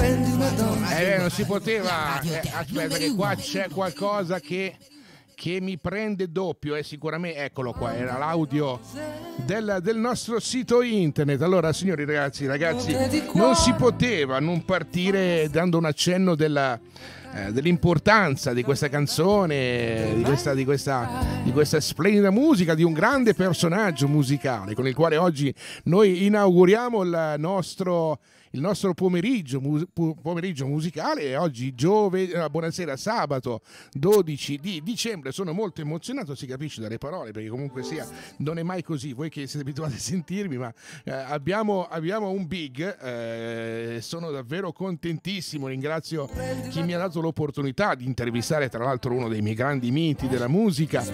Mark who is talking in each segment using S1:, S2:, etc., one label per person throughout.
S1: Eh, non si poteva. Eh, aspetta, che qua c'è qualcosa che che mi prende doppio è sicuramente, eccolo qua, era l'audio del, del, nostro sito internet. Allora, signori ragazzi, ragazzi, non si poteva non partire dando un accenno della, eh, dell'importanza di questa canzone, di questa, di, questa, di questa splendida musica, di un grande personaggio musicale con il quale oggi noi inauguriamo il nostro il nostro pomeriggio, mu- pomeriggio musicale oggi giovedì, eh, buonasera, sabato 12 di dicembre. Sono molto emozionato, si capisce dalle parole, perché comunque sia, non è mai così. Voi che siete abituati a sentirmi, ma eh, abbiamo, abbiamo, un big, eh, sono davvero contentissimo. Ringrazio chi mi ha dato l'opportunità di intervistare, tra l'altro, uno dei miei grandi miti della musica.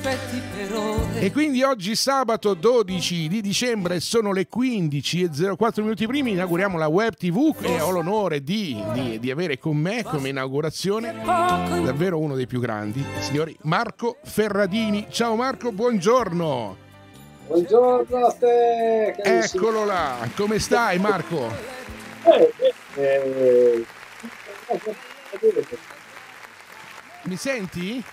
S1: E quindi oggi sabato 12 di dicembre sono le 15 e 04 minuti primi, inauguriamo la web TV e ho l'onore di, di, di, avere con me come inaugurazione davvero uno dei più grandi, signori Marco Ferradini. Ciao Marco, buongiorno.
S2: Buongiorno a te.
S1: Carissimo. Eccolo là, come stai Marco?
S2: Eh, eh,
S1: Mi senti?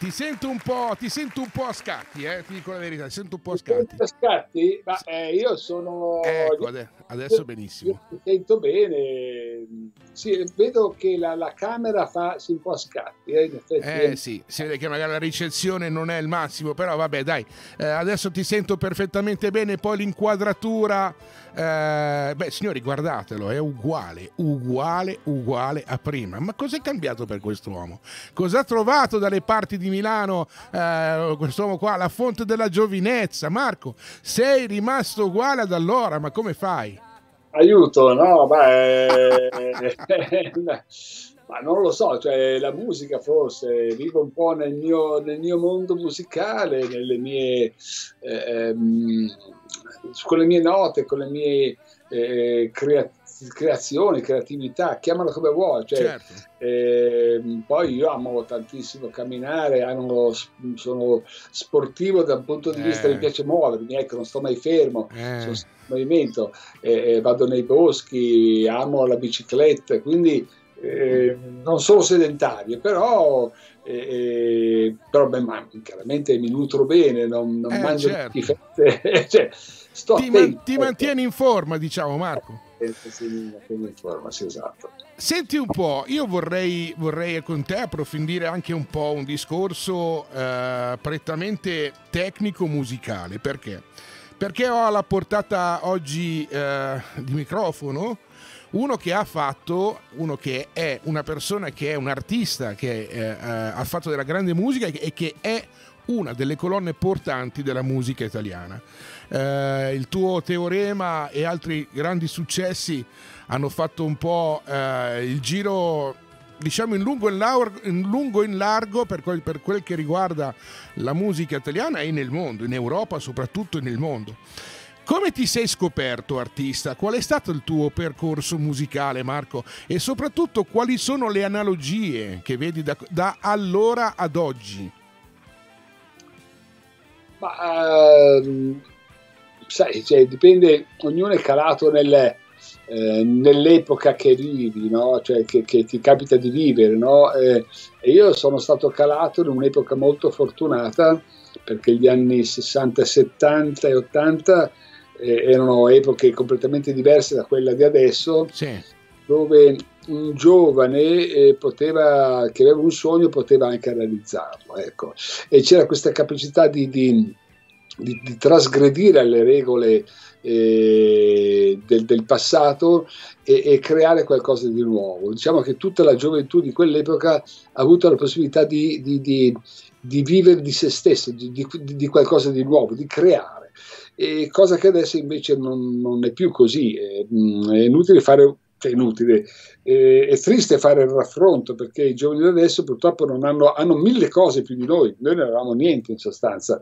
S1: Ti sento un po', ti sento un po' a scatti, eh? ti dico la verità, ti sento un po' a scatti.
S2: A scatti? Ma eh, io sono...
S1: Ecco, adesso benissimo.
S2: Ti sento bene. Sì, vedo che la, la camera fa sì, un po' a scatti. Eh,
S1: effetti, eh sì, si vede che magari la ricezione non è il massimo, però vabbè dai, eh, adesso ti sento perfettamente bene, poi l'inquadratura... Eh, beh, signori, guardatelo, è uguale, uguale, uguale a prima. Ma cos'è cambiato per quest'uomo? Cosa ha trovato dalle parti di Milano eh, quest'uomo qua, la fonte della giovinezza? Marco, sei rimasto uguale ad allora, ma come fai?
S2: Aiuto, no, beh, ma non lo so, cioè la musica forse, vivo un po' nel mio, nel mio mondo musicale, nelle mie... Eh, ehm, con le mie note, con le mie eh, crea- creazioni, creatività, chiamalo come vuoi. Cioè, certo. eh, poi io amo tantissimo camminare, amo, sono sportivo dal punto di vista, eh. mi piace muovermi, ecco, non sto mai fermo, eh. sono in movimento, vado nei boschi, amo la bicicletta, quindi eh, non sono sedentario, però, eh, però beh, ma, chiaramente mi nutro bene, non, non
S1: eh,
S2: mangio
S1: certo.
S2: schifette, cioè, sto
S1: ti, man, ti mantieni in forma, diciamo Marco.
S2: Sì, mi mantieni in forma, sì, esatto.
S1: Senti un po', io vorrei, vorrei con te approfondire anche un po' un discorso eh, prettamente tecnico-musicale, perché? Perché ho alla portata oggi eh, di microfono uno che ha fatto, uno che è una persona che è un artista, che eh, eh, ha fatto della grande musica e che è una delle colonne portanti della musica italiana. Eh, il tuo teorema e altri grandi successi hanno fatto un po' eh, il giro diciamo in lungo e in largo, in lungo in largo per, quel, per, quel, che riguarda la musica italiana e nel mondo, in Europa soprattutto e nel mondo. Come ti sei scoperto artista? Qual è stato il tuo percorso musicale, Marco? E soprattutto quali sono le analogie che vedi da, da allora ad oggi?
S2: Ma, uh, sai, cioè, dipende, ognuno è calato nelle, eh, nell'epoca che vivi, no? cioè, che, che, ti capita di vivere. No? Eh, e io sono stato calato in un'epoca molto fortunata perché gli anni 60, 70 e 80 eh, erano epoche completamente diverse da quella di adesso, sì. dove un giovane eh, poteva, che aveva un sogno poteva anche realizzarlo. Ecco. E c'era questa capacità di, di, di, di trasgredire alle regole eh, del, del, passato e, e, creare qualcosa di nuovo. Diciamo che tutta la gioventù di quell'epoca ha avuto la possibilità di, di vivere di se stesso, di qualcosa di nuovo, di creare e cosa che adesso invece non, non è più così. È, mm, è inutile fare cioè inutile. Eh, è triste fare il raffronto perché i giovani di adesso purtroppo non hanno, hanno, mille cose più di noi, noi non avevamo niente in sostanza,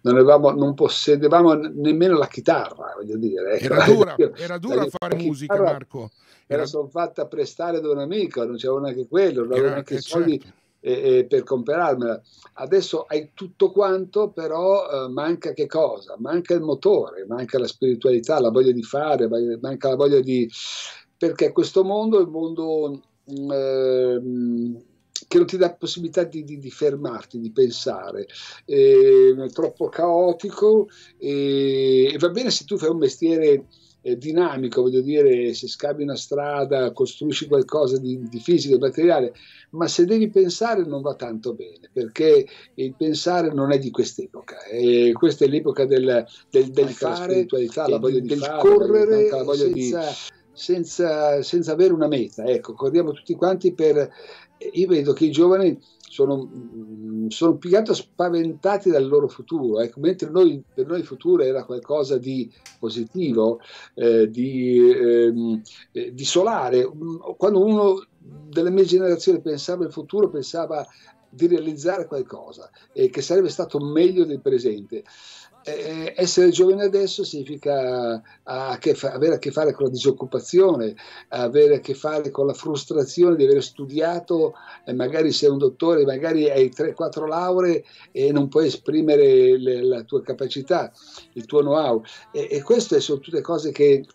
S2: non, avevamo, non possedevamo nemmeno la chitarra, voglio dire.
S1: Ecco. Era dura, era dura fare musica, Marco.
S2: Era, era sono fatta prestare da un amico, non c'era neanche quello, non avevano neanche eh, soldi. Certo eh, per comprarmela. Adesso hai tutto quanto, però eh, manca che cosa? Manca il motore, manca la spiritualità, la voglia di fare, manca la voglia di... perché questo mondo è un mondo... Mm, che non ti dà possibilità di, di, di fermarti, di pensare, eh, è troppo caotico e, e va bene se tu fai un mestiere eh, dinamico, voglio dire, se scavi una strada, costruisci qualcosa di, di fisico, di materiale, ma se devi pensare non va tanto bene, perché il pensare non è di quest'epoca, e questa è l'epoca del, del, del fare, la, la voglia di fare, correre, la voglia senza, di... Senza, senza, avere una meta, ecco, corriamo tutti quanti per... Io vedo che i giovani sono, mm, sono più che altro spaventati dal loro futuro, ecco, mentre noi, per noi il futuro era qualcosa di positivo, eh, di, ehm, eh, di solare. Quando uno della mia generazione pensava al futuro, pensava di realizzare qualcosa e che sarebbe stato meglio del presente eh, essere giovane adesso significa a fa, avere a che fare con la disoccupazione, avere a che fare con la frustrazione di aver studiato, eh, magari sei un dottore, magari hai 3-4 lauree e non puoi esprimere le, la tua capacità, il tuo know-how. E, e queste sono tutte cose che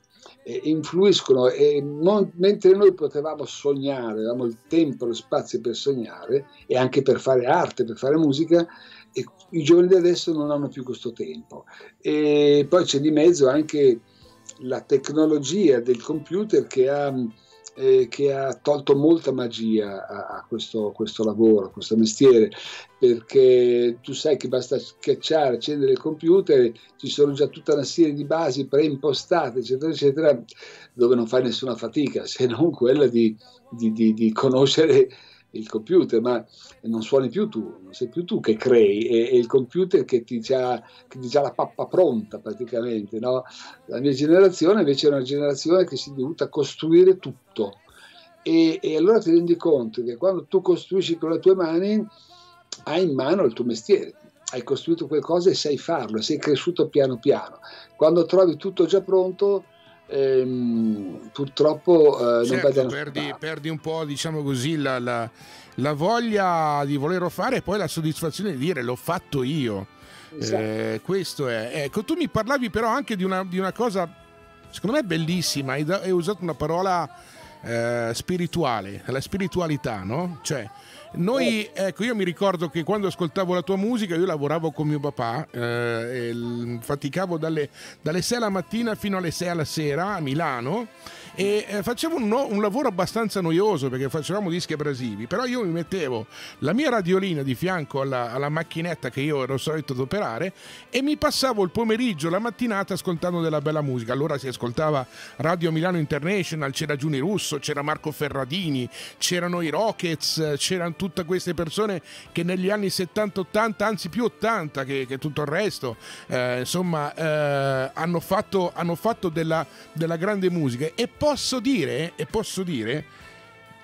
S2: eh, influiscono e non, mentre noi potevamo sognare, avevamo il tempo, lo spazio per sognare e anche per fare arte, per fare musica, e i giovani di adesso non hanno più questo tempo. E poi c'è di mezzo anche la tecnologia del computer che ha, eh, che ha tolto molta magia a, a questo, questo, lavoro, a questo mestiere, perché tu sai che basta schiacciare, accendere il computer, ci sono già tutta una serie di basi preimpostate, eccetera, eccetera, dove non fai nessuna fatica, se non quella di, di, di, di conoscere il computer, ma non suoni più tu, non sei più tu che crei, è, è il computer che ti ha la pappa pronta praticamente. No? La mia generazione invece è una generazione che si è dovuta costruire tutto. E, e allora ti rendi conto che quando tu costruisci con le tue mani hai in mano il tuo mestiere, hai costruito qualcosa e sai farlo, sei cresciuto piano piano. Quando trovi tutto già pronto, ehm, purtroppo
S1: eh, certo, non perdi, perdi, un po' diciamo così la, la, la, voglia di volerlo fare e poi la soddisfazione di dire l'ho fatto io esatto. eh, questo è ecco tu mi parlavi però anche di una, di una cosa secondo me bellissima hai, hai usato una parola eh, spirituale la spiritualità no? cioè noi, ecco, io mi ricordo che quando ascoltavo la tua musica, io lavoravo con mio papà, eh, faticavo dalle, dalle 6 alla mattina fino alle 6 alla sera a Milano e eh, facevo un, no, un, lavoro abbastanza noioso perché facevamo dischi abrasivi, però io mi mettevo la mia radiolina di fianco alla, alla macchinetta che io ero solito ad operare e mi passavo il pomeriggio, la mattinata ascoltando della bella musica. Allora si ascoltava Radio Milano International, c'era Giuni Russo, c'era Marco Ferradini, c'erano i Rockets, c'erano tutte queste persone che negli anni 70-80, anzi più 80 che, che tutto il resto, eh, insomma, eh, hanno fatto, hanno fatto della, della grande musica. E poi posso dire, e posso dire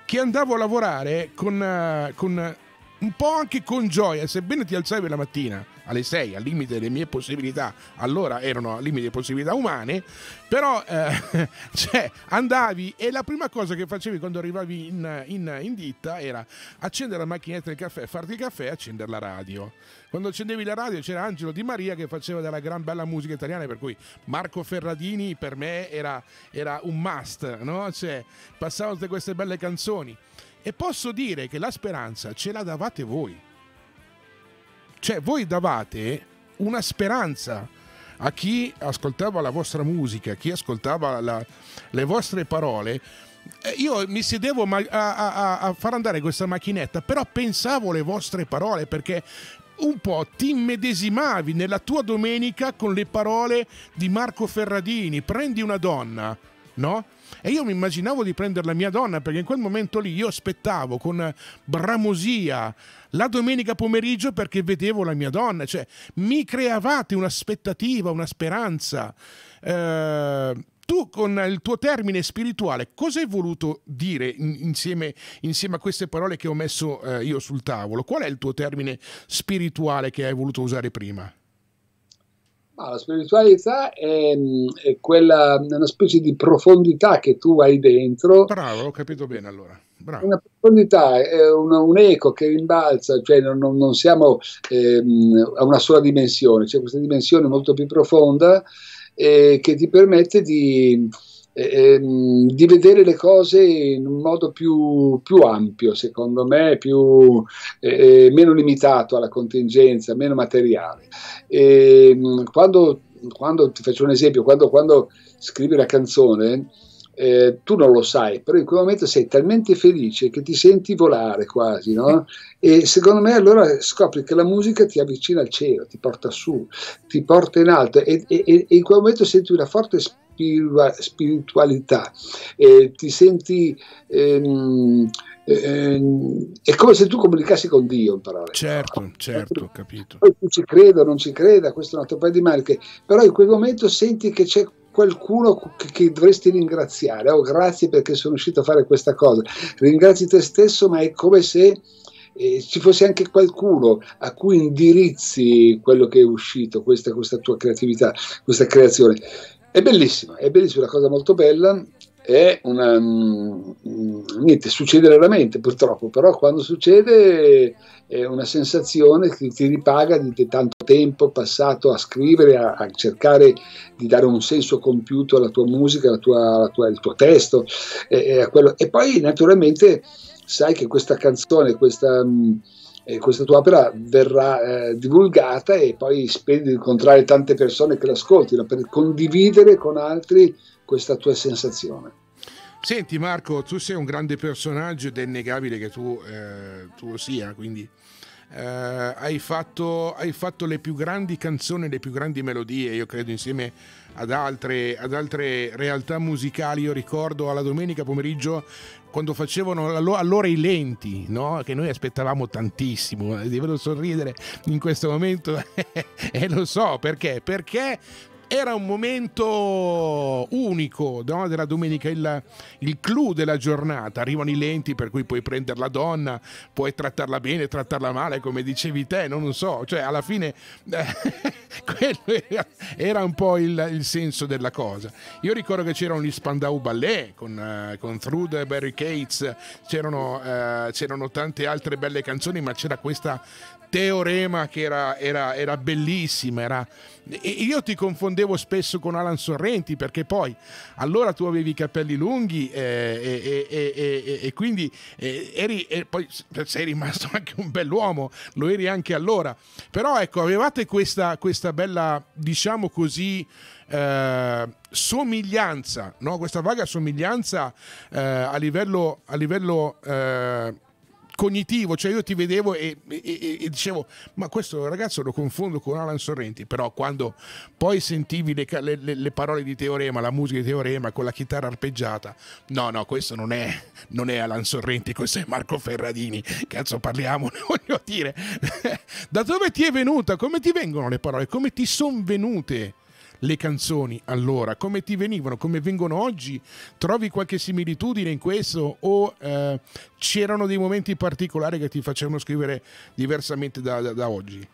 S1: che andavo a lavorare con, uh, con un po' anche con gioia, sebbene ti alzavi la mattina alle 6 al limite delle mie possibilità, allora erano al limite delle possibilità umane, però eh, cioè, andavi e la prima cosa che facevi quando arrivavi in, in, in, ditta era accendere la macchinetta del caffè, farti il caffè e accendere la radio. Quando accendevi la radio c'era Angelo Di Maria che faceva della gran bella musica italiana, per cui Marco Ferradini per me era, era un must, no? cioè, passavano tutte queste belle canzoni. E posso dire che la speranza ce la davate voi. Cioè, voi davate una speranza a chi ascoltava la vostra musica, a chi ascoltava la, le vostre parole. Eh, io mi sedevo a, a, a, far andare questa macchinetta, però pensavo alle vostre parole perché un po' ti immedesimavi nella tua domenica con le parole di Marco Ferradini. Prendi una donna, no? E io mi immaginavo di prendere la mia donna perché in quel momento lì io aspettavo con bramosia la domenica pomeriggio perché vedevo la mia donna, cioè mi creavate un'aspettativa, una speranza. Eh, tu con il tuo termine spirituale cosa hai voluto dire insieme, insieme a queste parole che ho messo eh, io sul tavolo? Qual è il tuo termine spirituale che hai voluto usare prima?
S2: Ah, la spiritualità è, è, quella, una specie di profondità che tu hai dentro.
S1: Bravo, ho capito bene allora. bravo.
S2: Una profondità, è una, un eco che rimbalza, cioè non, non, siamo ehm, a una sola dimensione, c'è questa dimensione molto più profonda eh, che ti permette di, ehm, di, vedere le cose in un modo più, più ampio, secondo me, più, eh, meno limitato alla contingenza, meno materiale. E, ehm, quando, quando, ti faccio un esempio, quando, quando scrivi una canzone, eh, tu non lo sai, però in quel momento sei talmente felice che ti senti volare quasi, no? E secondo me allora scopri che la musica ti avvicina al cielo, ti porta su, ti porta in alto e, e, e in quel momento senti una forte spiritualità, e ti senti... Ehm, ehm, è come se tu comunicassi con Dio in parole.
S1: Certo, certo, ho capito.
S2: Poi tu ci creda o non ci creda, questo è un altro paio di maniche, però in quel momento senti che c'è qualcuno che, che, dovresti ringraziare. Oh, grazie perché sono riuscito a fare questa cosa. Ringrazi te stesso, ma è come se eh, ci fosse anche qualcuno a cui indirizzi quello che è uscito, questa, questa tua creatività, questa creazione. È bellissima, è bellissima, una cosa molto bella. È una. Mm, niente, succede raramente purtroppo, però quando succede è una sensazione che ti ripaga di, tanto tempo passato a scrivere, a, a, cercare di dare un senso compiuto alla tua musica, alla tua, alla tua, al tuo testo. E, e, e, poi naturalmente sai che questa canzone, questa, mh, eh, questa tua opera verrà eh, divulgata e poi speri di incontrare tante persone che l'ascoltino per condividere con altri questa tua sensazione.
S1: Senti Marco, tu sei un grande personaggio ed è innegabile che tu, eh, tu lo sia, quindi eh, hai, fatto, hai, fatto, le più grandi canzoni, le più grandi melodie, io credo insieme ad altre, ad altre realtà musicali. Io ricordo alla domenica pomeriggio quando facevano allora i lenti, no? che noi aspettavamo tantissimo, ti vedo sorridere in questo momento e lo so perché, perché era un momento unico no? della domenica, il, il clou della giornata. Arrivano i lenti per cui puoi prendere la donna, puoi trattarla bene, trattarla male, come dicevi te, non lo so. Cioè, alla fine quello era, era, un po' il, il, senso della cosa. Io ricordo che c'erano gli Spandau Ballet con, uh, con Through the Barricades, c'erano, uh, c'erano tante altre belle canzoni, ma c'era questa teorema che era, era, era bellissima. Era... io ti confondevo spesso con Alan Sorrenti perché poi allora tu avevi i capelli lunghi eh, e, e, e, quindi eh, eri, poi sei rimasto anche un bell'uomo, lo eri anche allora. Però ecco, avevate questa, questa bella, diciamo così, eh, somiglianza, no? questa vaga somiglianza eh, a livello, a livello eh, cognitivo, cioè io ti vedevo e, e, e, dicevo, ma questo ragazzo lo confondo con Alan Sorrenti, però quando poi sentivi le, le, le parole di Teorema, la musica di Teorema con la chitarra arpeggiata, no, no, questo non è, non è Alan Sorrenti, questo è Marco Ferradini, cazzo parliamo, voglio dire, da dove ti è venuta, come ti vengono le parole, come ti sono venute? Le canzoni allora? Come ti venivano? Come vengono oggi? Trovi qualche similitudine in questo o eh, c'erano dei momenti particolari che ti facevano scrivere diversamente da, da, da oggi?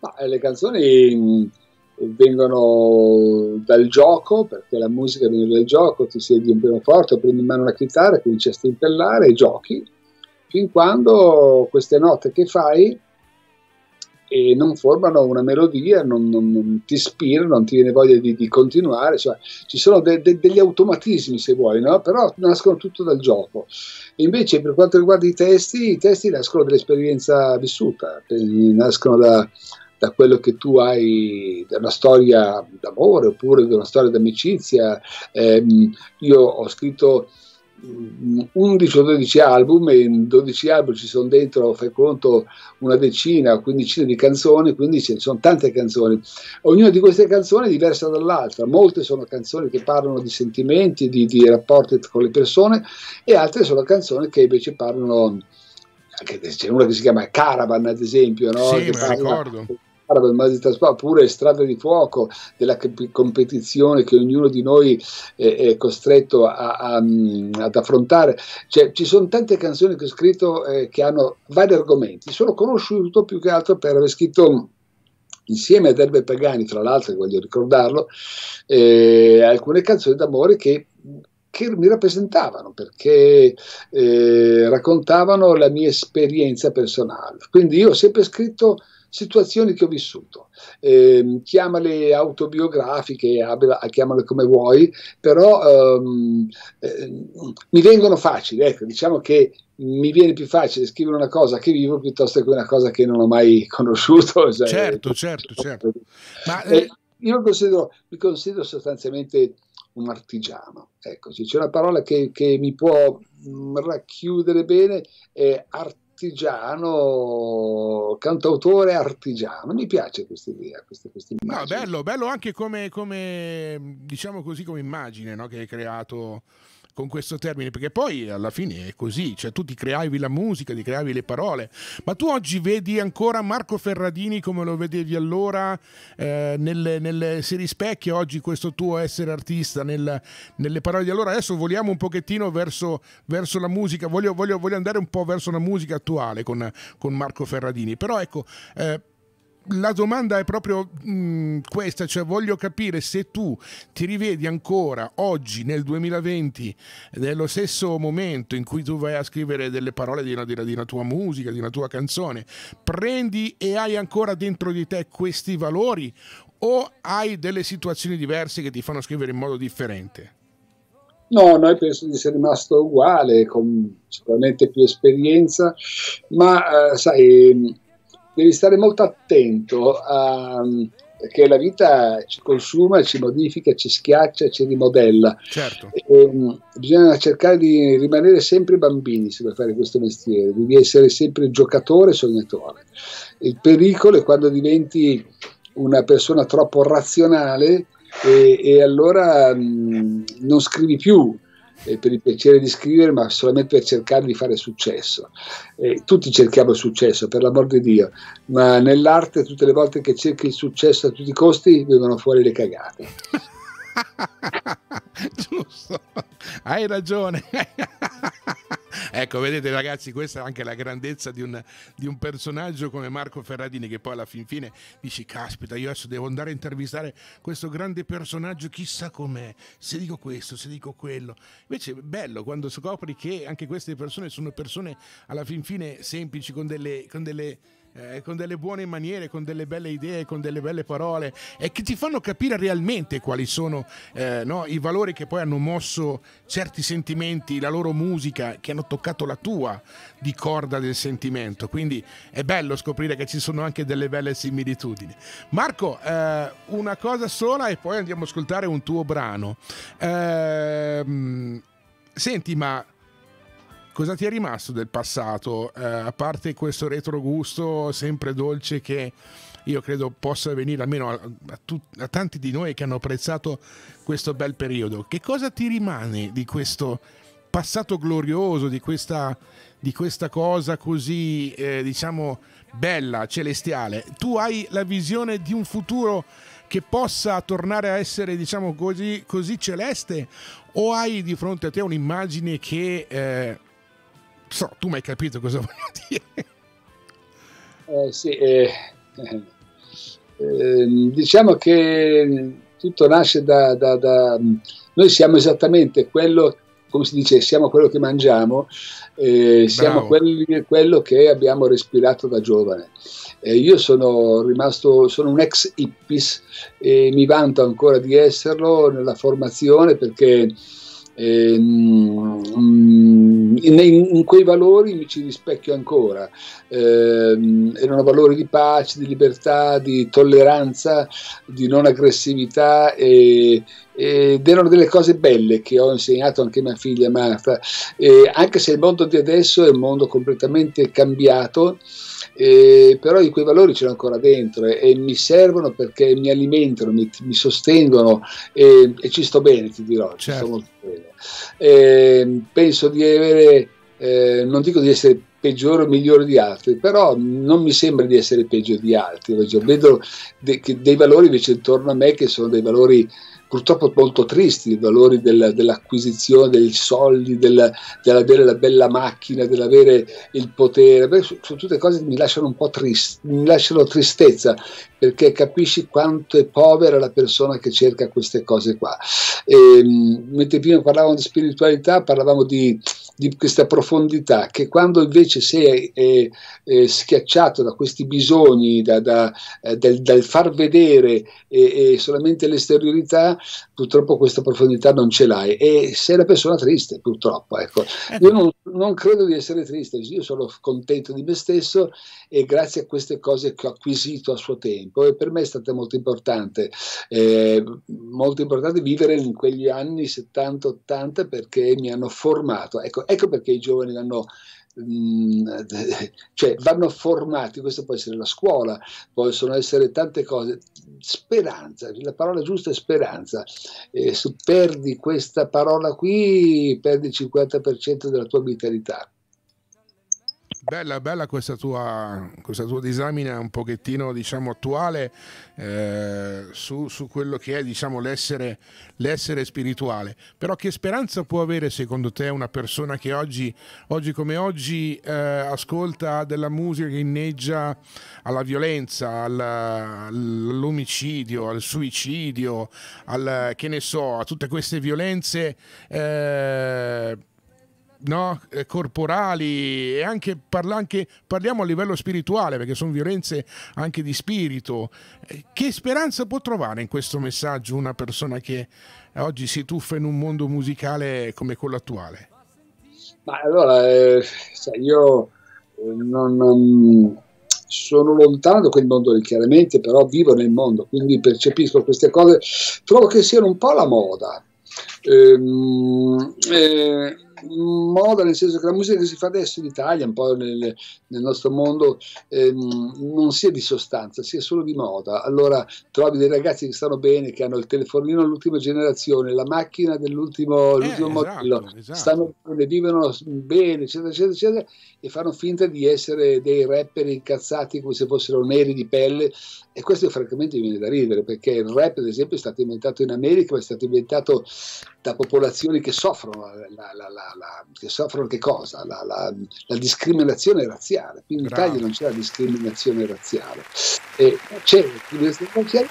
S2: Ma, eh, le canzoni vengono dal gioco, perché la musica viene dal gioco, ti siedi un pianoforte, prendi in mano la chitarra, cominci a stimpellare e giochi, fin quando queste note che fai e non formano una melodia, non, non, non ti ispirano, non ti viene voglia di, di continuare, cioè, ci sono de, de, degli automatismi se vuoi, no? però nascono tutto dal gioco. Invece per quanto riguarda i testi, i testi nascono dall'esperienza vissuta, nascono da, da quello che tu hai, da una storia d'amore oppure da una storia d'amicizia. Eh, io ho scritto 11 o 12 album e in 12 album ci sono dentro, fai conto, una decina o quindicina di canzoni, quindi ne sono tante canzoni. Ognuna di queste canzoni è diversa dall'altra, molte sono canzoni che parlano di sentimenti, di, di rapporti con le persone e altre sono canzoni che invece parlano, c'è una che si chiama Caravan ad esempio, no?
S1: Sì, me ricordo
S2: del mezzo di trasporto, oppure strada di fuoco della competizione che ognuno di noi è, è costretto a, a, ad affrontare. Cioè, ci sono tante canzoni che ho scritto eh, che hanno vari argomenti. Sono conosciuto più che altro per aver scritto insieme ad Erbe Pagani, tra l'altro, voglio ricordarlo, eh, alcune canzoni d'amore che che mi rappresentavano perché eh, raccontavano la mia esperienza personale. Quindi io ho sempre scritto situazioni che ho vissuto. Eh, chiamale autobiografiche, chiamale come vuoi, però ehm, eh, mi vengono facili. Ecco, diciamo che mi viene più facile scrivere una cosa che vivo piuttosto che una cosa che non ho mai conosciuto.
S1: Cioè, certo, certo, certo.
S2: Ma, eh, io considero, mi considero sostanzialmente un artigiano. Ecco, c'è una parola che, che mi può mh, racchiudere bene, è artigiano, cantautore artigiano. Mi piace questa idea, questa, questa
S1: No, bello, bello anche come, come, diciamo così, come immagine no? che hai creato con questo termine, perché poi alla fine è così, cioè tu ti creavi la musica, ti creavi le parole, ma tu oggi vedi ancora Marco Ferradini come lo vedevi allora, eh, nelle, nelle, si rispecchia oggi questo tuo essere artista nel, nelle parole di allora, adesso voliamo un pochettino verso, verso la musica, voglio, voglio, voglio, andare un po' verso la musica attuale con, con Marco Ferradini, però ecco... Eh, la domanda è proprio mh, mm, questa, cioè voglio capire se tu ti rivedi ancora oggi nel 2020 nello stesso momento in cui tu vai a scrivere delle parole di una, di una, tua musica, di una tua canzone, prendi e hai ancora dentro di te questi valori o hai delle situazioni diverse che ti fanno scrivere in modo differente?
S2: No, noi penso di essere rimasto uguale, con sicuramente più esperienza, ma eh, sai devi stare molto attento a, perché la vita ci consuma, ci modifica, ci schiaccia, ci rimodella.
S1: Certo.
S2: E, um, bisogna cercare di rimanere sempre bambini se vuoi fare questo mestiere, devi essere sempre giocatore, sognatore. Il pericolo è quando diventi una persona troppo razionale e, e allora um, non scrivi più, eh, per il piacere di scrivere, ma solamente per cercare di fare successo. Eh, tutti cerchiamo il successo, per l'amor di Dio, ma nell'arte tutte le volte che cerchi il successo a tutti i costi vengono fuori le cagate.
S1: Giusto, hai ragione. ecco, vedete ragazzi, questa è anche la grandezza di un, di un, personaggio come Marco Ferradini che poi alla fin fine dici, caspita, io adesso devo andare a intervistare questo grande personaggio, chissà com'è, se dico questo, se dico quello. Invece è bello quando scopri che anche queste persone sono persone alla fin fine semplici, con delle... Con delle eh, con delle buone maniere, con delle belle idee, con delle belle parole e che ti fanno capire realmente quali sono eh, no, i valori che poi hanno mosso certi sentimenti, la loro musica, che hanno toccato la tua di corda del sentimento. Quindi è bello scoprire che ci sono anche delle belle similitudini. Marco, eh, una cosa sola e poi andiamo ad ascoltare un tuo brano. Ehm, senti, ma cosa ti è rimasto del passato, eh, a parte questo retrogusto sempre dolce che io credo possa venire almeno a, a, a, tanti di noi che hanno apprezzato questo bel periodo. Che cosa ti rimane di questo passato glorioso, di questa, di questa cosa così, eh, diciamo, bella, celestiale? Tu hai la visione di un futuro che possa tornare a essere, diciamo così, così celeste o hai di fronte a te un'immagine che... Eh, so, tu mi hai capito cosa voglio dire.
S2: Eh, sì, eh, eh, diciamo che tutto nasce da, da, da, Noi siamo esattamente quello, come si dice, siamo quello che mangiamo, eh, siamo quelli, quello che abbiamo respirato da giovane. io sono rimasto, sono un ex hippies e mi vanto ancora di esserlo nella formazione perché eh, in, quei valori mi ci rispecchio ancora. Eh, erano valori di pace, di libertà, di tolleranza, di non aggressività e, ed erano delle cose belle che ho insegnato anche a mia figlia Marta. E anche se il mondo di adesso è un mondo completamente cambiato, eh, però di quei valori ce l'ho ancora dentro e, e, mi servono perché mi alimentano, mi, mi sostengono e, e, ci sto bene, ti dirò, ci sto certo. molto bene. Eh, penso di avere, eh, non dico di essere peggiore o migliore di altri, però non mi sembra di essere peggio di altri, vedo de- dei valori invece intorno a me che sono dei valori purtroppo molto tristi, i valori del, dell'acquisizione dei soldi, del, dell'avere la bella macchina, dell'avere il potere, Beh, sono tutte cose che mi lasciano un po' triste, mi lasciano tristezza, perché capisci quanto è povera la persona che cerca queste cose qua. E, ehm, mentre prima parlavamo di spiritualità, parlavamo di di questa profondità che quando invece sei è, è schiacciato da questi bisogni, da, da, eh, del, dal far vedere solamente l'esteriorità, purtroppo questa profondità non ce l'hai e sei una persona triste purtroppo. Ecco. Ecco. Io non, non, credo di essere triste, io sono contento di me stesso e grazie a queste cose che ho acquisito a suo tempo e per me è stato molto importante, eh, molto importante vivere in quegli anni 70-80 perché mi hanno formato. Ecco, ecco, perché i giovani vanno, mm, cioè, vanno formati, questo può essere la scuola, possono essere tante cose. Speranza, la parola giusta è speranza. Eh, se perdi questa parola qui, perdi il 50% della tua vitalità.
S1: Bella, bella questa tua, questa tua disamina un pochettino diciamo, attuale eh, su, su, quello che è diciamo, l'essere, l'essere, spirituale. Però che speranza può avere secondo te una persona che oggi, oggi come oggi eh, ascolta della musica che inneggia alla violenza, al, all'omicidio, al suicidio, al, che ne so, a tutte queste violenze? Eh, no? Eh, corporali e anche, parla, anche, parliamo a livello spirituale perché sono violenze anche di spirito. Eh, che speranza può trovare in questo messaggio una persona che oggi si tuffa in un mondo musicale come quello attuale?
S2: Ma allora, eh, io eh, non, non, sono lontano da quel mondo chiaramente, però vivo nel mondo, quindi percepisco queste cose. Trovo che siano un po' la moda. Ehm, eh, moda, nel senso che la musica che si fa adesso in Italia, un po' nel, nel nostro mondo, ehm, non sia di sostanza, sia solo di moda. Allora trovi dei ragazzi che stanno bene, che hanno il telefonino dell'ultima generazione, la macchina dell'ultimo eh, esatto, modello, esatto. stanno bene, vivono bene, eccetera, eccetera, eccetera, e fanno finta di essere dei rapper incazzati come se fossero neri di pelle. E questo francamente mi viene da ridere, perché il rap, ad esempio, è stato inventato in America, ma è stato inventato da popolazioni che soffrono la, la, la, che soffrono che cosa? La, discriminazione razziale. Qui in Bravo. Italia non c'è la discriminazione razziale, e c'è la discriminazione razziale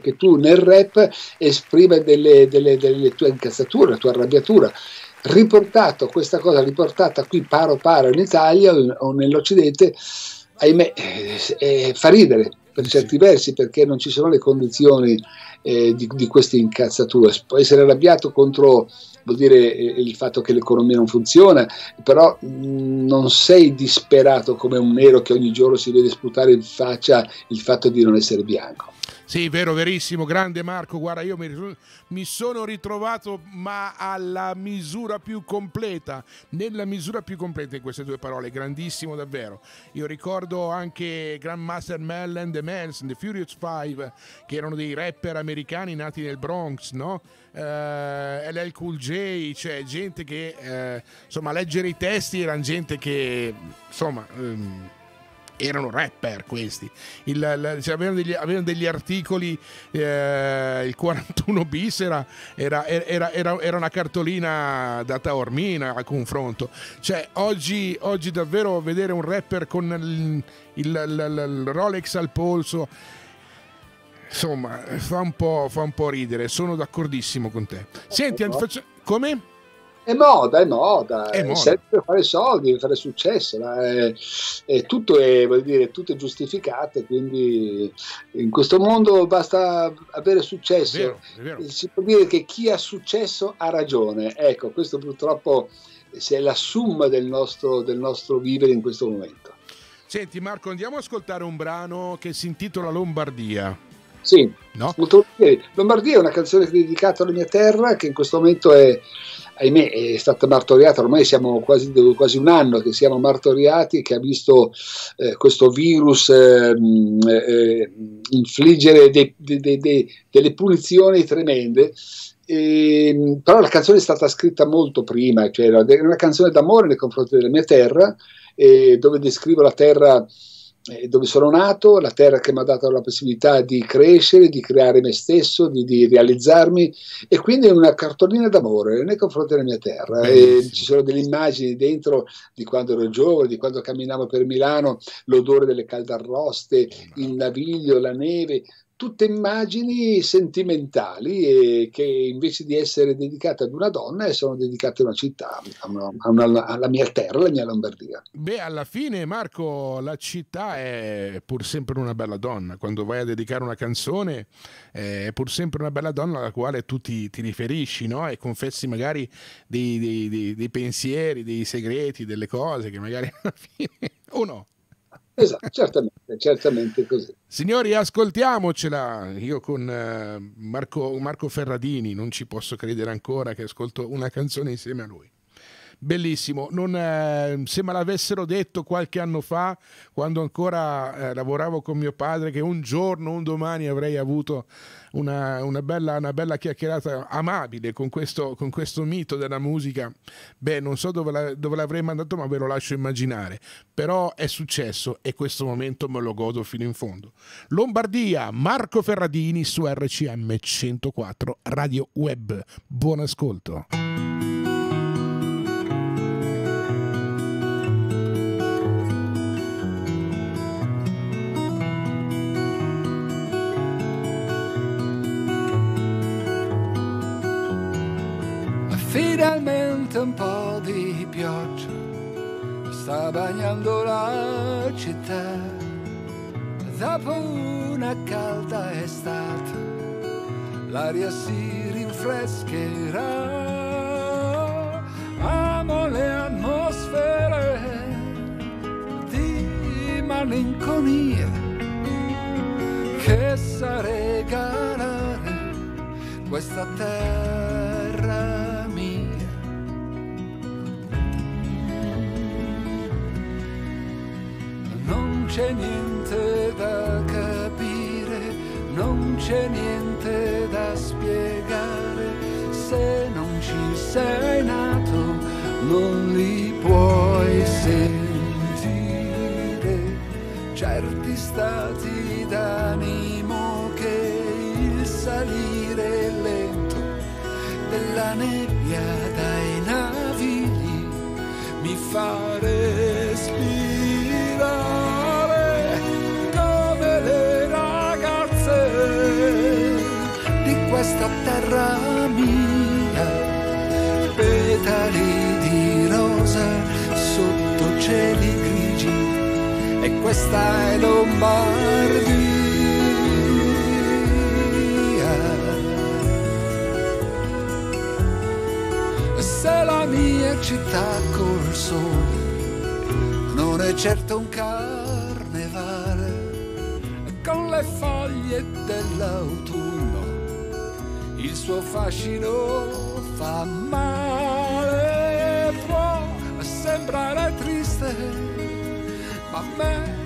S2: che tu nel rap esprime delle, delle, delle tue incazzature, la tua arrabbiatura. Riportato questa cosa, riportata qui paro paro in Italia o nell'Occidente, ahimè, eh, eh, fa ridere per certi versi perché non ci sono le condizioni eh, di, di, queste incazzature. Può essere arrabbiato contro vuol dire eh, il fatto che l'economia non funziona, però mh, non sei disperato come un nero che ogni giorno si vede sputare in faccia il fatto di non essere bianco.
S1: Sì, vero, verissimo, grande Marco. Guarda, io mi, sono ritrovato, ma alla misura più completa, nella misura più completa in queste due parole, grandissimo davvero. Io ricordo anche Grandmaster Mel and the Mels, The Furious Five, che erano dei rapper americani nati nel Bronx, no? Eh, LL Cool J, cioè gente che, uh, insomma, leggere i testi erano gente che, insomma... Um, erano rapper questi. Il, il, cioè avevano, degli, avevano, degli, articoli, eh, il 41 bis era, era, era, era, una cartolina data a Ormina a confronto. Cioè oggi, oggi davvero vedere un rapper con il, il Rolex al polso insomma fa un, fa un po', ridere sono d'accordissimo con te senti faccia... come?
S2: È moda, è moda, è moda. serve per fare soldi, per fare successo, è, è, tutto, è, dire, tutto, è, giustificato, quindi in questo mondo basta avere successo. Vero, vero. Si può dire che chi ha successo ha ragione, ecco, questo purtroppo è la somma del nostro, del nostro vivere in questo momento.
S1: Senti Marco, andiamo ad ascoltare un brano che si intitola Lombardia.
S2: Sì, no? Lombardia è una canzone dedicata alla mia terra che in questo momento è ahimè è stata martoriata, ormai siamo quasi, quasi, un anno che siamo martoriati, che ha visto eh, questo virus ehm, eh, infliggere de, de, de, delle punizioni tremende. E, però la canzone è stata scritta molto prima, cioè era una canzone d'amore nei confronti della mia terra, dove descrivo la terra eh, dove sono nato, la terra che mi ha dato la possibilità di crescere, di creare me stesso, di, di realizzarmi e quindi è una cartolina d'amore nei confronti della mia terra. ci sono delle immagini dentro di quando ero giovane, di quando camminavo per Milano, l'odore delle caldarroste, il naviglio, la neve, tutte immagini sentimentali che invece di essere dedicate ad una donna sono dedicate a una città, a una, a una, alla mia terra, alla mia Lombardia.
S1: Beh, alla fine Marco, la città è pur sempre una bella donna. Quando vai a dedicare una canzone è pur sempre una bella donna alla quale tu ti, ti riferisci no? e confessi magari dei, dei, dei, dei pensieri, dei segreti, delle cose che magari alla fine... o no?
S2: Esatto, certamente, certamente così.
S1: Signori, ascoltiamocela. Io con uh, Marco, Marco Ferradini non ci posso credere ancora che ascolto una canzone insieme a lui bellissimo. Non, eh, se me l'avessero detto qualche anno fa, quando ancora eh, lavoravo con mio padre, che un giorno, un domani avrei avuto una, una, bella, una bella, chiacchierata amabile con questo, con questo, mito della musica, beh, non so dove, la, dove l'avrei mandato, ma ve lo lascio immaginare. Però è successo e questo momento me lo godo fino in fondo. Lombardia, Marco Ferradini su RCM 104 Radio Web. Buon ascolto.
S3: Finalmente un po' di pioggia sta bagnando la città. Dopo una calda estate l'aria si rinfrescherà. Amo le atmosfere di malinconia che sa regalare questa terra c'è niente da capire, non c'è niente da spiegare, se non ci sei nato non li puoi sentire, certi stati d'animo che il salire lento della nebbia dai navigli mi fa respirare. Questa terra mia, petali di rosa sotto cieli grigi, e questa è Lombardia. Se la mia città col sole non è certo un carnevale, con le foglie dell'autunno il suo fascino fa male, può sembrare triste, ma a me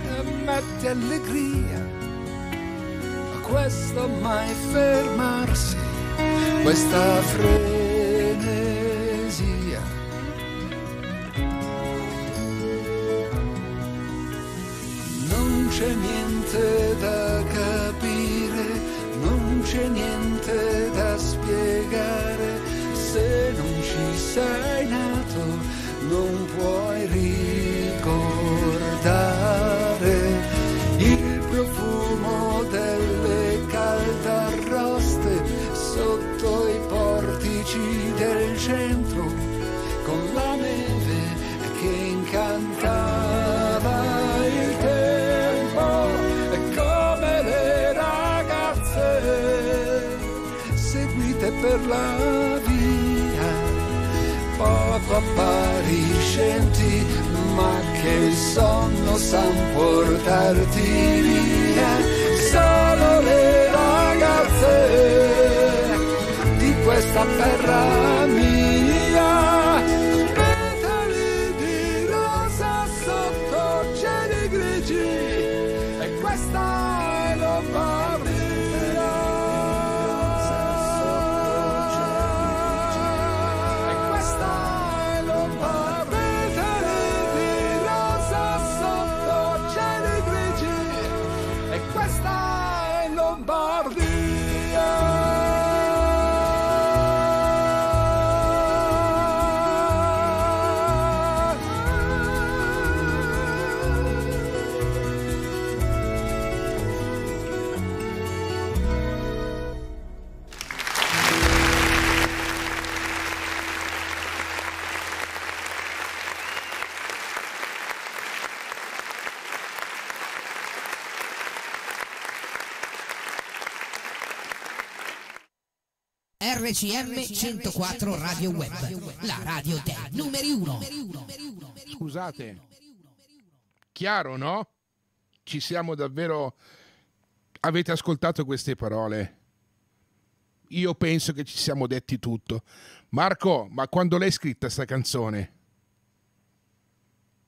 S3: mette allegria. Questo mai fermarsi, questa frenesia.
S4: RCM 104 Radio Web, la radio dei numeri uno.
S1: Scusate, chiaro no? Ci siamo davvero... Avete ascoltato queste parole? Io penso che ci siamo detti tutto. Marco, ma quando l'hai scritta sta canzone?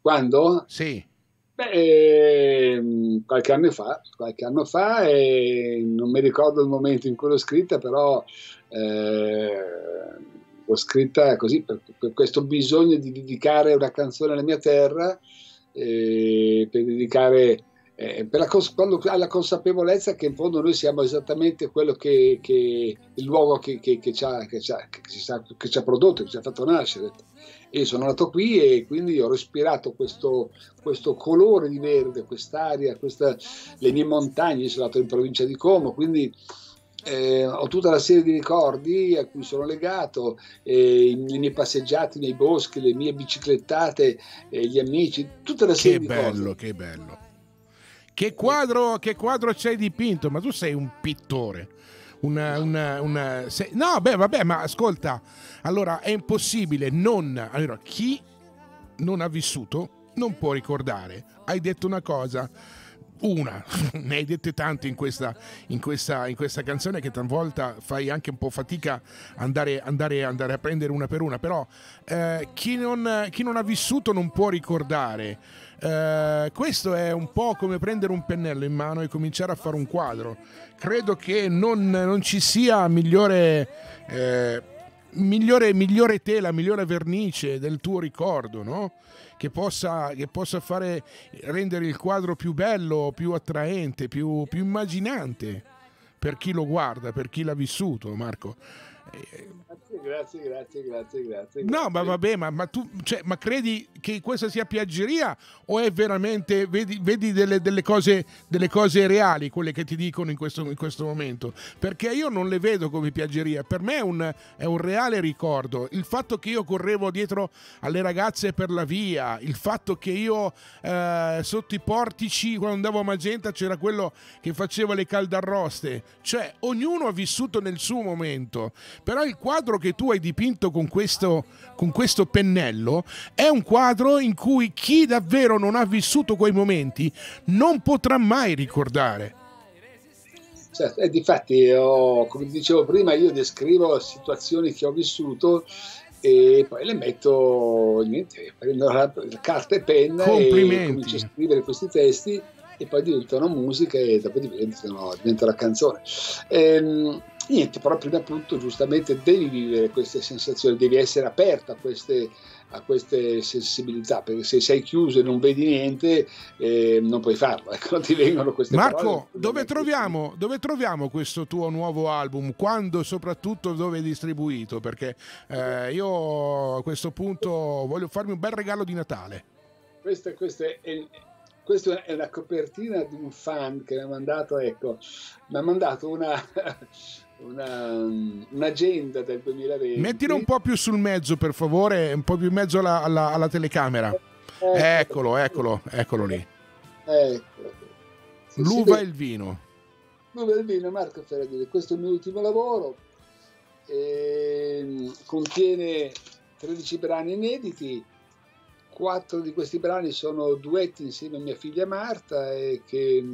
S2: Quando?
S1: Sì.
S2: Beh, ehm, qualche anno fa, qualche anno fa e non mi ricordo il momento in cui l'ho scritta, però l'ho scritta così per, per, questo bisogno di dedicare una canzone alla mia terra, eh, per dedicare eh, la, quando, alla consapevolezza che in fondo noi siamo esattamente quello che, che il luogo che, che, che, ci ha, che, ci ha, che ci ha prodotto, che ci ha fatto nascere. E sono nato qui e quindi ho respirato questo, questo colore di verde, quest'aria, questa, le mie montagne, sono nato in provincia di Como, quindi eh, ho tutta una serie di ricordi a cui sono legato, eh, le mie passeggiate nei boschi, le mie biciclettate, eh, gli amici, tutta una serie
S1: che
S2: di
S1: bello,
S2: cose.
S1: Che bello, che quadro, che quadro c'hai dipinto? Ma tu sei un pittore. Una, una, una, sei, no, beh, vabbè, ma ascolta, allora è impossibile non... Allora, chi non ha vissuto non può ricordare. Hai detto una cosa una, ne hai dette tante in questa, in questa, in questa canzone che talvolta fai anche un po' fatica andare, andare, andare a prendere una per una, però eh, chi, non, chi, non, ha vissuto non può ricordare. Eh, questo è un po' come prendere un pennello in mano e cominciare a fare un quadro. Credo che non, non ci sia migliore... Eh, migliore, migliore tela, migliore vernice del tuo ricordo, no? Che possa, che possa fare, rendere il quadro più bello, più attraente, più, più immaginante per chi lo guarda, per chi l'ha vissuto, Marco.
S2: Grazie, grazie, grazie, grazie.
S1: No, ma vabbè, ma, ma tu cioè, ma credi che questa sia piaggeria o è veramente, vedi, vedi delle, delle, cose, delle, cose, reali, quelle che ti dicono in questo, in questo, momento? Perché io non le vedo come piaggeria, per me è un, è un, reale ricordo. Il fatto che io correvo dietro alle ragazze per la via, il fatto che io eh, sotto i portici, quando andavo a Magenta, c'era quello che faceva le caldarroste, cioè ognuno ha vissuto nel suo momento, però il quadro che tu hai dipinto con questo, con questo pennello è un quadro in cui chi davvero non ha vissuto quei momenti non potrà mai ricordare.
S2: Certo, e difatti, io, come dicevo prima, io descrivo situazioni che ho vissuto e poi le metto, niente, prendo la, la carta e penna e comincio a scrivere questi testi e poi diventano musica e dopo diventano, diventa la canzone. Ehm, niente, però prima appunto giustamente devi vivere queste sensazioni, devi essere aperta a queste, a queste sensibilità, perché se sei chiuso e non vedi niente eh, non puoi farlo, ecco, ti vengono queste
S1: Marco, dove troviamo, dove troviamo, questo tuo nuovo album? Quando soprattutto dove è distribuito? Perché eh, io a questo punto voglio farmi un bel regalo di Natale.
S2: Questa, questa è, questa è una copertina di un fan che mi ha mandato, ecco, mi ha mandato una, una, un'agenda del 2020.
S1: Mettilo un po' più sul mezzo, per favore, un po' più in mezzo alla, alla, alla telecamera. Eh, eccolo, eccolo, eccolo lì.
S2: Ecco.
S1: Sì, L'uva e il vino.
S2: L'uva e il vino, Marco Ferragini. Questo è il mio ultimo lavoro. E, contiene 13 brani inediti. Quattro di questi brani sono duetti insieme a mia figlia Marta e che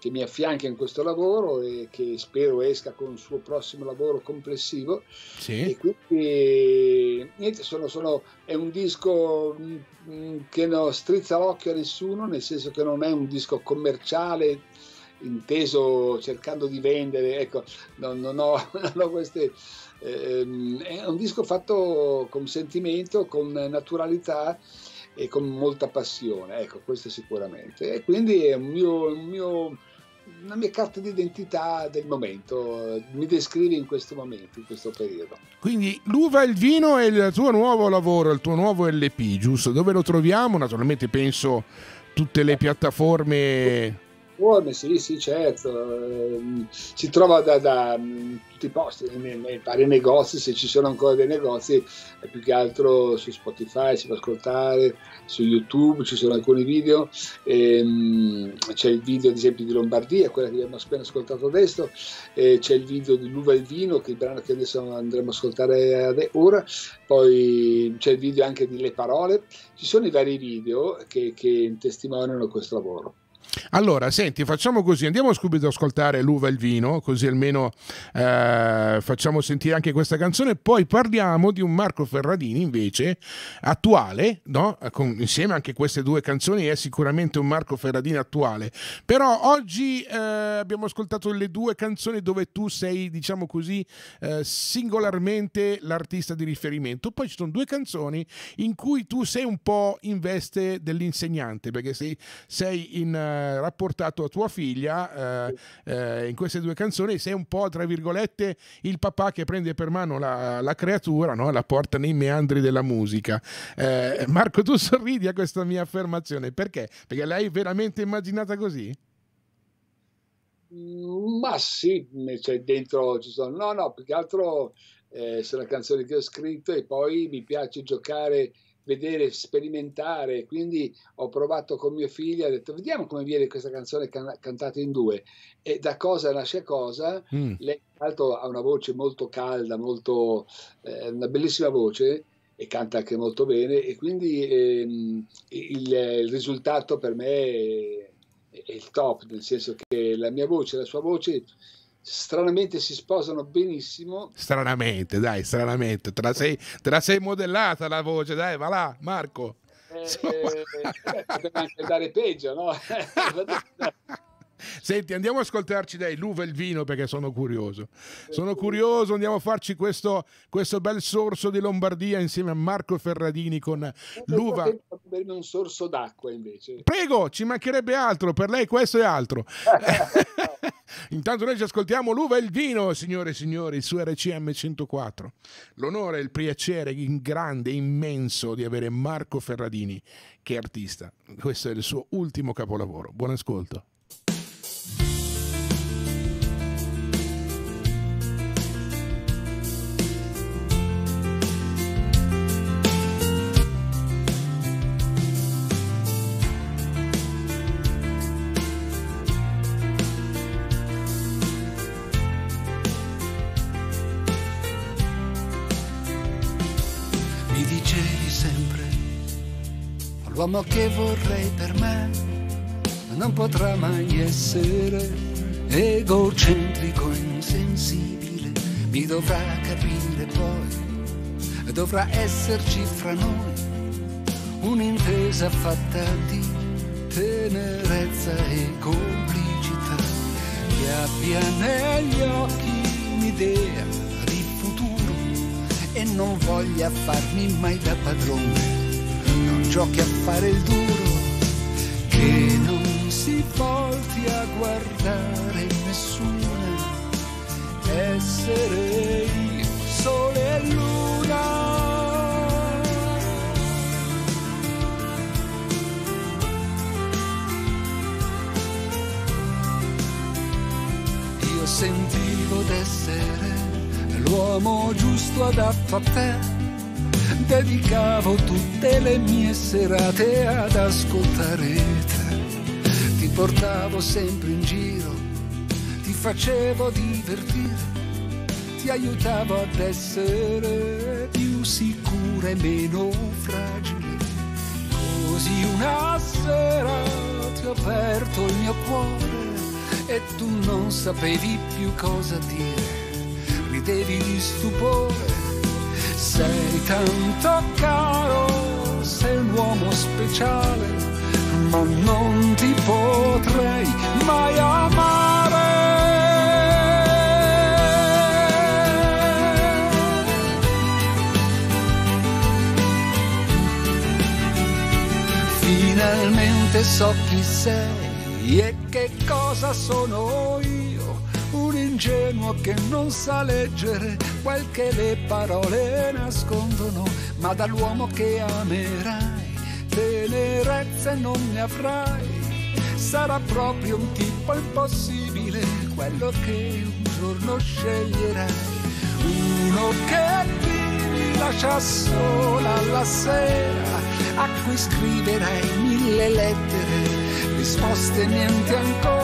S2: che mi affianca in questo lavoro e che spero esca con il suo prossimo lavoro complessivo.
S1: Sì.
S2: E quindi niente, sono, sono, è un disco che non strizza l'occhio a nessuno, nel senso che non è un disco commerciale inteso cercando di vendere, ecco, non, non, ho, non ho, queste... Ehm, è un disco fatto con sentimento, con naturalità e con molta passione, ecco, questo sicuramente. E quindi è un mio, un mio una mia carta d'identità del momento, mi descrive in questo momento, in questo periodo.
S1: Quindi l'uva e il vino è il tuo nuovo lavoro, il tuo nuovo LP, giusto? Dove lo troviamo? Naturalmente penso tutte le piattaforme
S2: piattaforme, sì, sì, certo. Ehm, si trova da, da mm, tutti i posti, nei, nei, vari negozi, se ci sono ancora dei negozi, è più che altro su Spotify, si può ascoltare, su YouTube ci sono alcuni video, ehm, c'è il video ad esempio di Lombardia, quella che abbiamo appena ascoltato adesso, eh, c'è il video di L'Uva e il Vino, che è il brano che adesso andremo a ascoltare ora, poi c'è il video anche di Le Parole, ci sono i vari video che, che testimoniano questo lavoro.
S1: Allora, senti, facciamo così, andiamo subito ad ascoltare L'uva e il vino, così almeno eh, facciamo sentire anche questa canzone, poi parliamo di un Marco Ferradini invece attuale, no? Con, insieme anche queste due canzoni è sicuramente un Marco Ferradini attuale, però oggi eh, abbiamo ascoltato le due canzoni dove tu sei, diciamo così, eh, singolarmente l'artista di riferimento, poi ci sono due canzoni in cui tu sei un po' in veste dell'insegnante, perché sei, sei in eh, rapportato a tua figlia eh, eh, in queste due canzoni sei un po' tra virgolette il papà che prende per mano la, la creatura no? la porta nei meandri della musica eh, Marco tu sorridi a questa mia affermazione perché? perché l'hai veramente immaginata così?
S2: Mm, ma sì, cioè dentro ci sono, no, no, più che altro eh, sono canzoni che ho scritto e poi mi piace giocare vedere, sperimentare. Quindi ho provato con mio figlio, ho detto vediamo come viene questa canzone can- cantata in due. E da cosa nasce cosa, mm. lei tra l'altro ha una voce molto calda, molto, eh, una bellissima voce e canta anche molto bene e quindi ehm, il, il, risultato per me è, è il top, nel senso che la mia voce, la sua voce stranamente si sposano benissimo.
S1: Stranamente, dai, stranamente. Te la sei, te la sei modellata la voce, dai, va là, Marco.
S2: Eh, eh, potrebbe anche andare peggio, no?
S1: Senti, andiamo ad ascoltarci dai l'uva e il vino perché sono curioso. Sono curioso, andiamo a farci questo, questo bel sorso di Lombardia insieme a Marco Ferradini con l'uva.
S2: Un sorso d'acqua invece.
S1: Prego, ci mancherebbe altro, per lei questo è altro. Intanto noi ci ascoltiamo l'uva e il vino, signore e signori, su RCM 104. L'onore e il piacere grande, immenso di avere Marco Ferradini, che è artista. Questo è il suo ultimo capolavoro. Buon ascolto.
S3: L'uomo che vorrei per me non potrà mai essere egocentrico e insensibile, mi dovrà capire poi, dovrà esserci fra noi un'intesa fatta di tenerezza e complicità, che abbia negli occhi un'idea di futuro e non voglia farmi mai da padrone giochi a fare il duro, che non si volti a guardare nessuna, essere io, sole e luna. Io sentivo d'essere l'uomo giusto adatto a te dedicavo tutte le mie serate ad ascoltare te. Ti portavo sempre in giro, ti facevo divertire, ti aiutavo ad essere più sicura e meno fragile. Così una sera ti ho aperto il mio cuore e tu non sapevi più cosa dire, ridevi di stupore sei tanto caro, sei un uomo speciale, ma non ti potrei mai amare. Finalmente so chi sei e che cosa sono io ingenuo che non sa leggere quel che le parole nascondono, ma dall'uomo che amerai tenerezze non ne avrai sarà proprio un tipo impossibile quello che un giorno sceglierai. Uno che ti lascia sola la sera, a cui scriverai mille lettere, risposte niente ancora.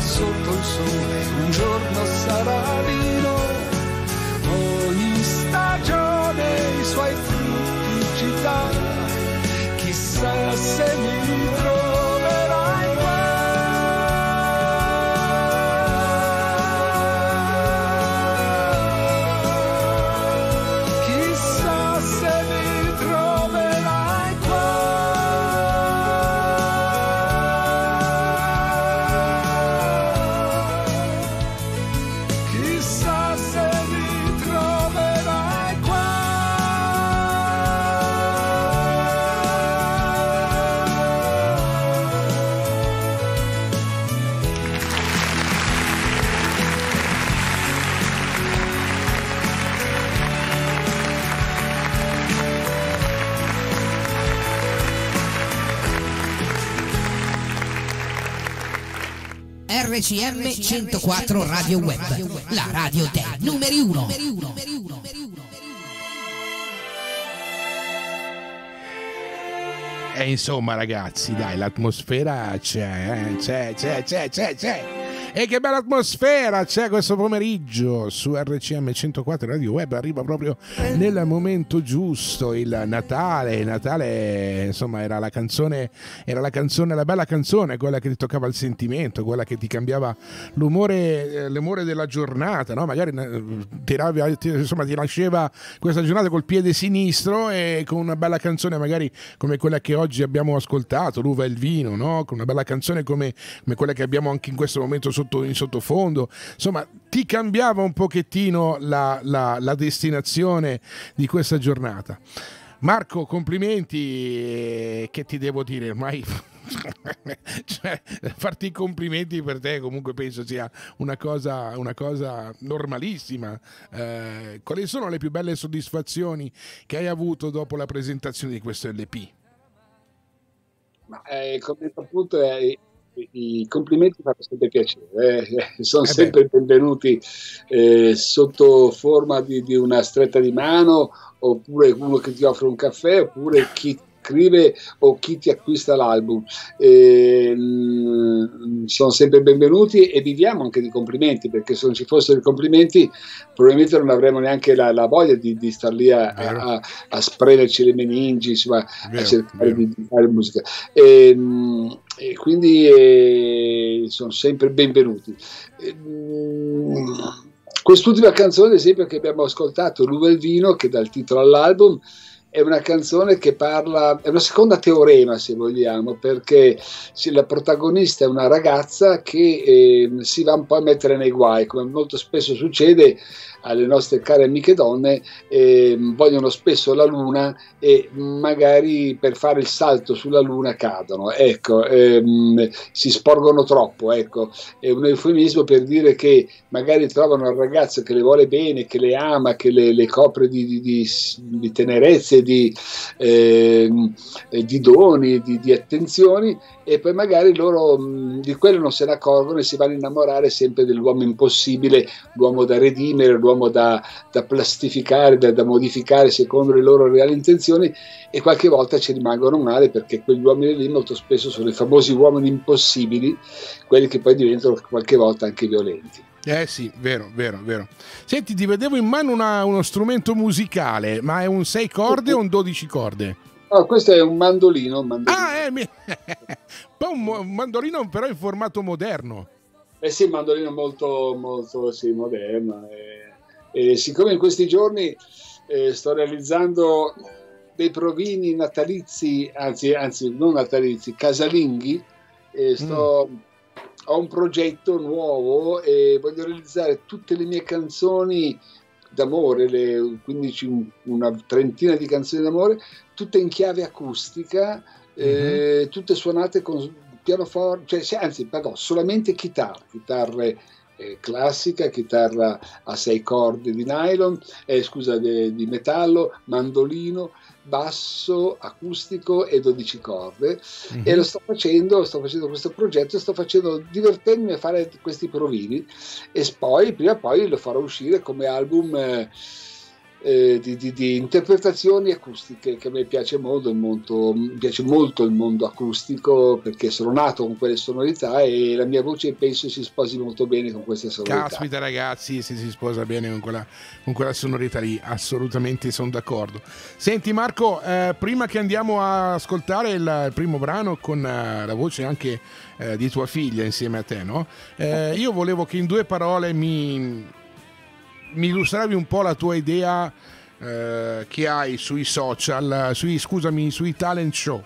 S3: sotto il sole, un giorno sarà vino, ogni stagione i suoi frutti ci dà, chissà se mi
S4: RCM 104 Radio Web, la radio dei numeri uno.
S1: E insomma, ragazzi, dai, l'atmosfera c'è, eh, c'è, c'è, c'è, c'è, c'è. E che bella atmosfera c'è questo pomeriggio su RCM 104 Radio Web. Arriva proprio nel momento giusto il Natale. Natale, insomma, era la canzone, era la canzone, la bella canzone, quella che ti toccava il sentimento, quella che ti cambiava l'umore, eh, l'umore della giornata, no? Magari eh, tiravi, ti, insomma, ti nasceva questa giornata col piede sinistro e con una bella canzone, magari come quella che oggi abbiamo ascoltato, L'uva e il vino, no? Con una bella canzone come, come quella che abbiamo anche in questo momento sotto, in sottofondo. Insomma, ti cambiava un pochettino la, la, la destinazione di questa giornata. Marco, complimenti, eh, che ti devo dire, ormai cioè, farti i complimenti per te comunque penso sia una cosa, una cosa normalissima. Eh, quali sono le più belle soddisfazioni che hai avuto dopo la presentazione di questo LP?
S2: Ma eh, come appunto eh, i complimenti fanno sempre piacere, eh, sono
S1: Eh
S2: sempre benvenuti eh, sotto forma di, di una stretta di mano oppure uno che ti offre un caffè oppure chi scrive o chi ti acquista l'album. Eh, mm, sono sempre benvenuti e viviamo anche di complimenti perché se non ci fossero i complimenti probabilmente non avremmo neanche la, la voglia di, di star lì a, a, a spremerci le meningi, insomma, a
S1: Vero,
S2: cercare
S1: vero.
S2: di, fare musica. E, mm, e quindi eh, sono sempre benvenuti. E, mm, Quest'ultima canzone, ad esempio, che abbiamo ascoltato, L'uva e il vino, che dà il titolo all'album, è una canzone che parla, è una seconda teorema se vogliamo, perché la protagonista è una ragazza che eh, si va un po' a mettere nei guai, come molto spesso succede alle nostre care amiche donne, eh, vogliono spesso la luna e magari per fare il salto sulla luna cadono, ecco, ehm, si sporgono troppo, ecco, è un eufemismo per dire che magari trovano un ragazzo che le vuole bene, che le ama, che le, le copre di, di, di, di tenerezze, di, eh, di doni, di, di attenzioni e poi magari loro mh, di quello non se ne accorgono e si vanno a innamorare sempre dell'uomo impossibile, l'uomo da redimere, l'uomo da, da plastificare, da, da modificare secondo le loro reali intenzioni e qualche volta ci rimangono male perché quegli uomini lì molto spesso sono i famosi uomini impossibili, quelli che poi diventano qualche volta anche violenti.
S1: Eh sì, vero, vero, vero. Senti, ti vedevo in mano una- uno strumento musicale, ma è un 6 corde o un 12 corde?
S2: No, questo è un mandolino, un mandolino.
S1: Ah, eh, mi- un, un mandolino però in formato moderno.
S2: Eh sì, il mandolino molto, molto sì, moderno. E, e siccome in questi giorni eh, sto realizzando dei provini natalizi, anzi, anzi non natalizi, casalinghi, sto ho un progetto nuovo e voglio realizzare tutte le mie canzoni d'amore, le 15, una trentina di canzoni d'amore, tutte in chiave acustica, mm-hmm. eh, tutte suonate con pianoforte, cioè, anzi, pardon, solamente chitarre, chitarre eh, classica, chitarra a sei corde di nylon, eh, scusa, de, di metallo, mandolino, basso, acustico e 12 corde mm-hmm. e lo sto facendo, sto facendo questo progetto, sto facendo divertendomi a fare questi provini e poi prima o poi lo farò uscire come album eh, eh, di, di, di, interpretazioni acustiche che a me piace molto, molto, piace molto il mondo acustico perché sono nato con quelle sonorità e la mia voce penso si sposi molto bene con queste sonorità.
S1: Caspita ragazzi, si, si sposa bene con quella, con quella, sonorità lì, assolutamente sono d'accordo. Senti Marco, eh, prima che andiamo a ascoltare il, il primo brano con eh, la voce anche eh, di tua figlia insieme a te, no? Eh, io volevo che in due parole mi mi illustravi un po' la tua idea eh, che hai sui social, sui, scusami, sui talent show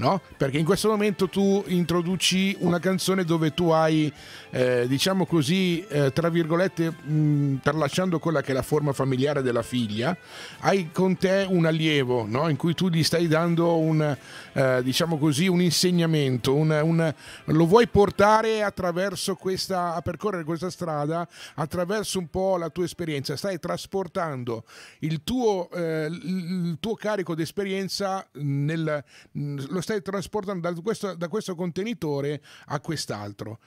S1: no? Perché in questo momento tu introduci una canzone dove tu hai, eh, diciamo così, eh, tra virgolette, mh, tralasciando quella che è la forma familiare della figlia, hai con te un allievo, no? In cui tu gli stai dando un, eh, diciamo così, un insegnamento, un, un, lo vuoi portare attraverso questa, a percorrere questa strada, attraverso un po' la tua esperienza, stai trasportando il tuo, eh, il tuo carico di esperienza nel, lo stai trasportando da questo, da questo contenitore a quest'altro.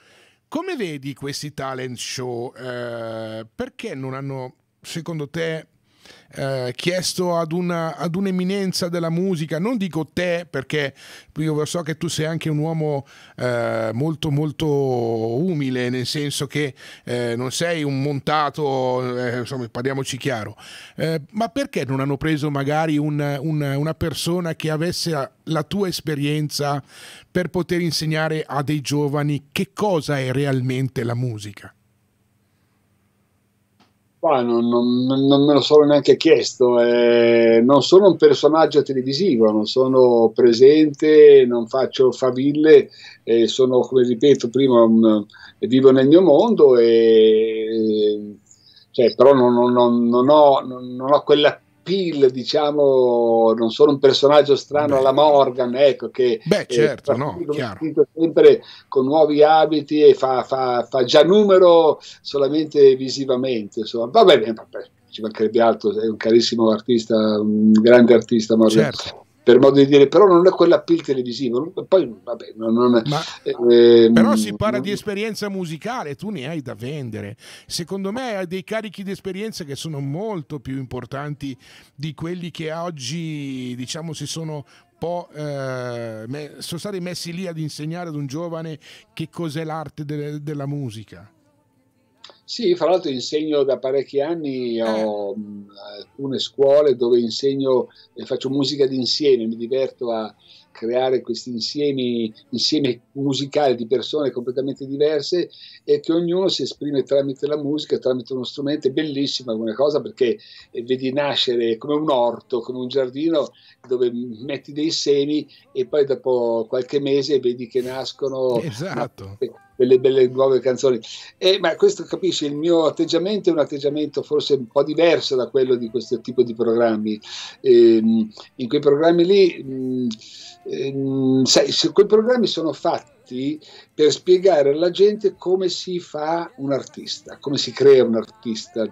S1: Come vedi questi talent show? Eh, perché non hanno, secondo te, eh, chiesto ad, una, ad, un'eminenza della musica, non dico te perché io so che tu sei anche un uomo eh, molto molto umile, nel senso che eh, non sei un montato, eh, insomma parliamoci chiaro, eh, ma perché non hanno preso magari un, un, una persona che avesse la tua esperienza per poter insegnare a dei giovani che cosa è realmente la musica?
S2: Qua non, non, non, me lo sono neanche chiesto, eh, non sono un personaggio televisivo, non sono presente, non faccio faville, eh, sono, come ripeto prima, un, vivo nel mio mondo e, cioè, però non, non, ho, ho, quella appeal, diciamo, non sono un personaggio strano Beh. alla Morgan, ecco, che
S1: Beh, certo, eh, no,
S2: sempre con nuovi abiti e fa, fa, fa, già numero solamente visivamente, insomma, va bene, vabbè, ci mancherebbe altro, è un carissimo artista, un grande artista Morgan. Certo per modo di dire, però non è quell'appeal televisivo. Poi, vabbè, non, non
S1: Ma, eh, però si parla di esperienza musicale, tu ne hai da vendere. Secondo me hai dei carichi di esperienza che sono molto più importanti di quelli che oggi, diciamo, si sono po', eh, sono stati messi lì ad insegnare ad un giovane che cos'è l'arte de- della musica.
S2: Sì, fra l'altro insegno da parecchi anni, ho eh. mh, alcune scuole dove insegno e faccio musica d'insieme, mi diverto a creare questi insiemi, insiemi musicali di persone completamente diverse e che ognuno si esprime tramite la musica, tramite uno strumento, è bellissima come cosa perché vedi nascere come un orto, come un giardino dove metti dei semi e poi dopo qualche mese vedi che nascono
S1: esatto.
S2: Delle belle nuove canzoni. E, ma questo capisci, il mio atteggiamento è un atteggiamento forse un po' diverso da quello di questo tipo di programmi. E, ehm, in quei programmi lì... Mh, ehm, sai, se quei programmi sono fatti per spiegare alla gente come si fa un artista, come si crea un artista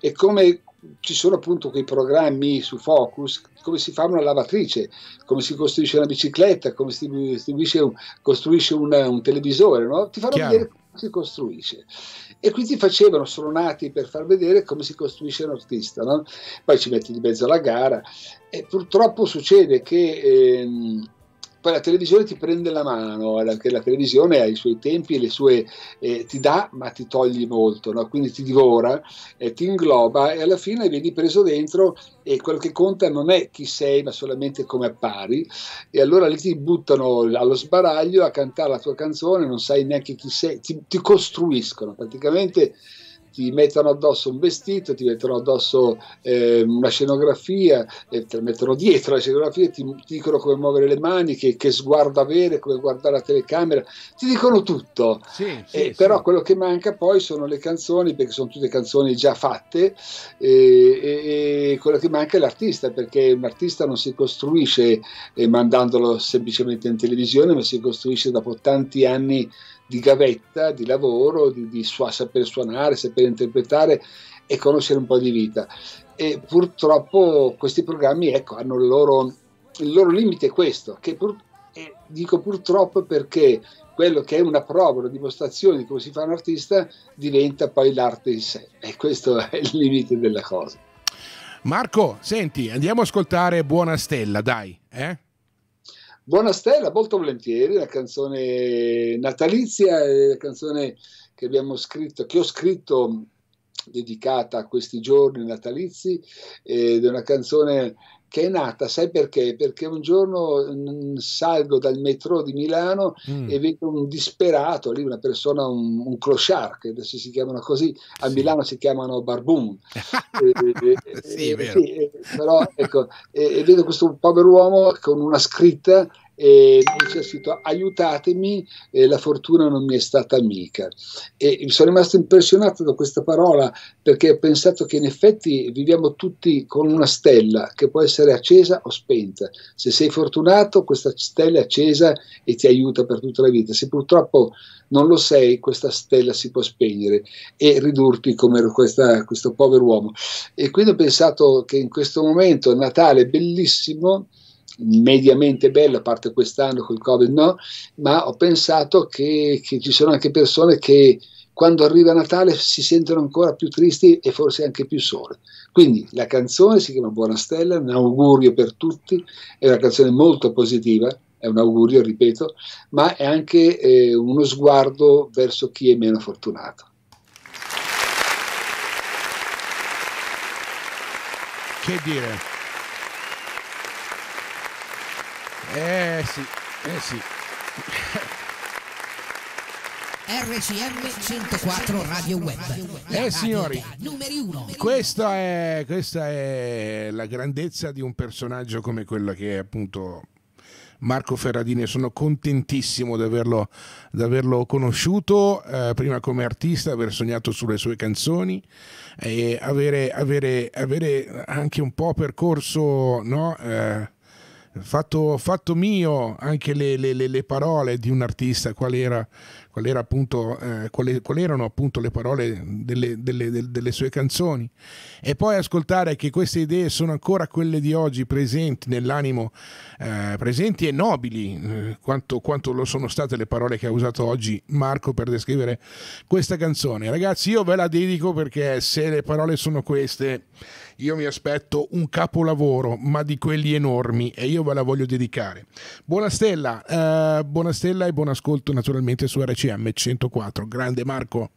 S2: e come ci sono appunto quei programmi su Focus, come si fa una lavatrice, come si costruisce una bicicletta, come si un, costruisce un, un televisore, no? ti fanno Chiaro. vedere come si costruisce. E quindi facevano, sono nati per far vedere come si costruisce un artista. No? Poi ci metti di mezzo la gara e purtroppo succede che... Ehm, poi la televisione ti prende la mano, perché la televisione ha i suoi tempi le sue, eh, ti dà ma ti togli molto, no? quindi ti divora, eh, ti ingloba e alla fine vieni preso dentro e quello che conta non è chi sei ma solamente come appari e allora lì ti buttano allo sbaraglio a cantare la tua canzone, non sai neanche chi sei, ti, ti costruiscono praticamente ti mettono addosso un vestito, ti mettono addosso eh, una scenografia, eh, te la mettono dietro la scenografia, ti, ti, dicono come muovere le mani, che, che, sguardo avere, come guardare la telecamera, ti dicono tutto.
S1: Sì, sì,
S2: eh, però
S1: sì.
S2: quello che manca poi sono le canzoni, perché sono tutte canzoni già fatte, e, e quello che manca è l'artista, perché un artista non si costruisce eh, mandandolo semplicemente in televisione, ma si costruisce dopo tanti anni di gavetta, di lavoro, di, di su- saper suonare, saper interpretare e conoscere un po' di vita. E purtroppo questi programmi ecco, hanno il loro, il loro limite è questo, che pur, eh, dico purtroppo perché quello che è una prova, una dimostrazione di come si fa un artista diventa poi l'arte in sé e questo è il limite della cosa.
S1: Marco, senti, andiamo a ascoltare Buona Stella, dai, eh?
S2: Buona Stella, molto volentieri, la canzone natalizia, la canzone che abbiamo scritto, che ho scritto dedicata a questi giorni natalizi ed è una canzone che è nata, sai perché? Perché un giorno mh, salgo dal metro di Milano mm. e vedo un disperato, lì una persona, un, un clochard, che adesso si chiamano così, a sì. Milano si chiamano barbun.
S1: e, sì, e, sì,
S2: però ecco, e, vedo questo povero uomo con una scritta e c'è scritto aiutatemi, la fortuna non mi è stata amica. E sono rimasto impressionato da questa parola perché ho pensato che in effetti viviamo tutti con una stella che può essere accesa o spenta. Se sei fortunato, questa stella è accesa e ti aiuta per tutta la vita. Se purtroppo non lo sei, questa stella si può spegnere e ridurti come questa, questo povero uomo. E quindi ho pensato che in questo momento Natale bellissimo mediamente bello, a parte quest'anno col Covid no, ma ho pensato che, che ci sono anche persone che quando arriva Natale si sentono ancora più tristi e forse anche più sole. Quindi la canzone si chiama Buona Stella, un augurio per tutti, è una canzone molto positiva, è un augurio, ripeto, ma è anche eh, uno sguardo verso chi è meno fortunato.
S1: Che dire? Eh sì, eh sì.
S4: RCM 104 Radio Web.
S1: Eh signori, questa è, questa è la grandezza di un personaggio come quello che è appunto Marco Ferradini, sono contentissimo di averlo, di averlo conosciuto, eh, prima come artista, aver sognato sulle sue canzoni e avere, avere, avere anche un po' percorso no, eh, fatto, fatto mio anche le, le, le, parole di un artista, quali, era, quali, era appunto, eh, quali, quali erano appunto le parole delle, delle, delle, delle, sue canzoni e poi ascoltare che queste idee sono ancora quelle di oggi presenti nell'animo, eh, presenti e nobili, eh, quanto, quanto lo sono state le parole che ha usato oggi Marco per descrivere questa canzone. Ragazzi, io ve la dedico perché se le parole sono queste io mi aspetto un capolavoro, ma di quelli enormi, e io ve la voglio dedicare. Buona stella, eh, buona stella e buon ascolto naturalmente su RCM 104. Grande Marco.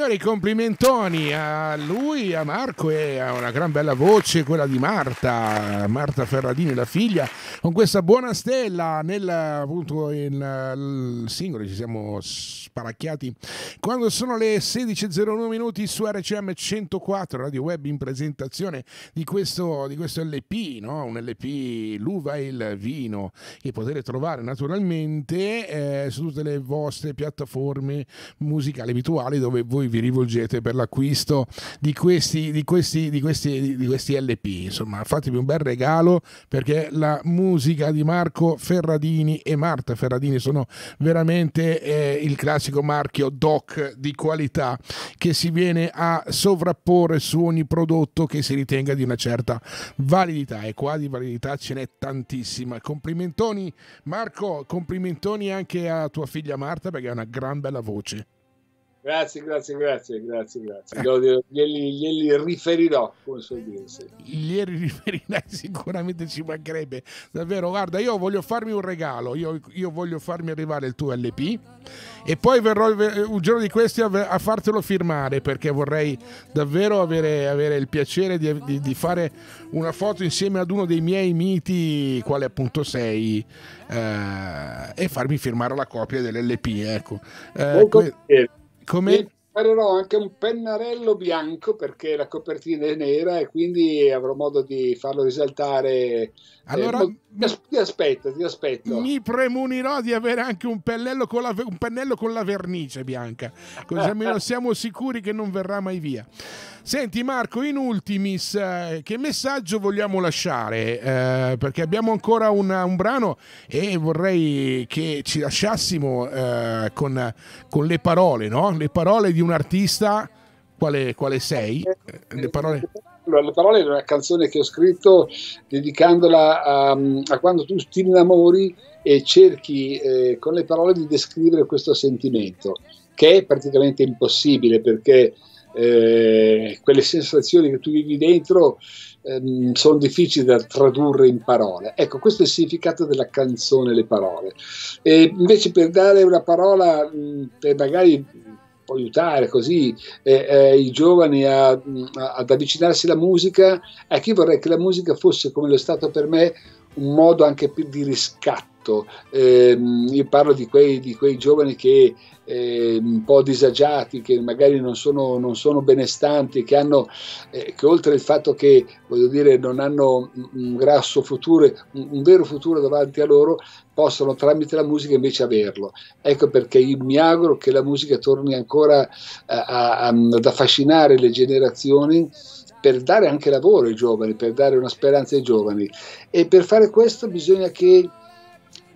S1: Signori, complimentoni a lui, a Marco e a una gran bella voce, quella di Marta, Marta Ferradini, la figlia, con questa buona stella nel, appunto, in, singolo ci siamo sparacchiati quando sono le 16.01 minuti su RCM 104 Radio Web in presentazione di questo, di questo LP, no? un LP L'uva e il vino che potete trovare naturalmente eh, su tutte le vostre piattaforme musicali abituali dove voi vi rivolgete per l'acquisto di questi, di questi, di questi, di questi LP. Insomma, fatevi un bel regalo perché la musica di Marco Ferradini e Marta Ferradini sono veramente eh, il classico marchio DOC di qualità che si viene a sovrapporre su ogni prodotto che si ritenga di una certa validità e qua di validità ce n'è tantissima. Complimentoni Marco, complimentoni anche a tua figlia Marta perché ha una gran bella voce.
S2: Grazie, grazie, grazie, grazie, grazie. Glieli, glieli riferirò, come so dire.
S1: Glieli riferirai sicuramente ci mancherebbe. Davvero, guarda, io voglio farmi un regalo, io, io, voglio farmi arrivare il tuo LP e poi verrò un giorno di questi a, a fartelo firmare perché vorrei davvero avere, avere il piacere di, di, di, fare una foto insieme ad uno dei miei miti, quale appunto sei, eh, e farmi firmare la copia dell'LP. Ecco.
S2: Eh, come? Preparerò anche un pennarello bianco perché la copertina è nera e quindi avrò modo di farlo risaltare.
S1: Allora, eh,
S2: ti aspetto, ti aspetto.
S1: Mi premunirò di avere anche un pennello con la, un pennello con la vernice bianca, così almeno siamo sicuri che non verrà mai via. Senti Marco, in ultimis, eh, che messaggio vogliamo lasciare? Eh, perché abbiamo ancora una, un brano e vorrei che ci lasciassimo eh, con, con, le parole, no? Le parole di un artista, quale, quale sei?
S2: Le parole... Le parole di una canzone che ho scritto dedicandola a, a quando tu ti innamori e cerchi eh, con le parole di descrivere questo sentimento, che è praticamente impossibile perché eh, quelle sensazioni che tu vivi dentro ehm, sono difficili da tradurre in parole. Ecco, questo è il significato della canzone, le parole. E invece per dare una parola, mh, per magari può aiutare così eh, eh, i giovani a, a, ad avvicinarsi alla musica, ecco, io vorrei che la musica fosse, come lo è stato per me, un modo anche di riscatto. Eh, io parlo di quei, di quei giovani che eh, un po' disagiati, che magari non sono, non sono benestanti, che, hanno, eh, che oltre al fatto che voglio dire, non hanno un grasso futuro, un, un, vero futuro davanti a loro, possono tramite la musica invece averlo. Ecco perché io mi auguro che la musica torni ancora a, a, a, ad affascinare le generazioni per dare anche lavoro ai giovani, per dare una speranza ai giovani. E per fare questo bisogna che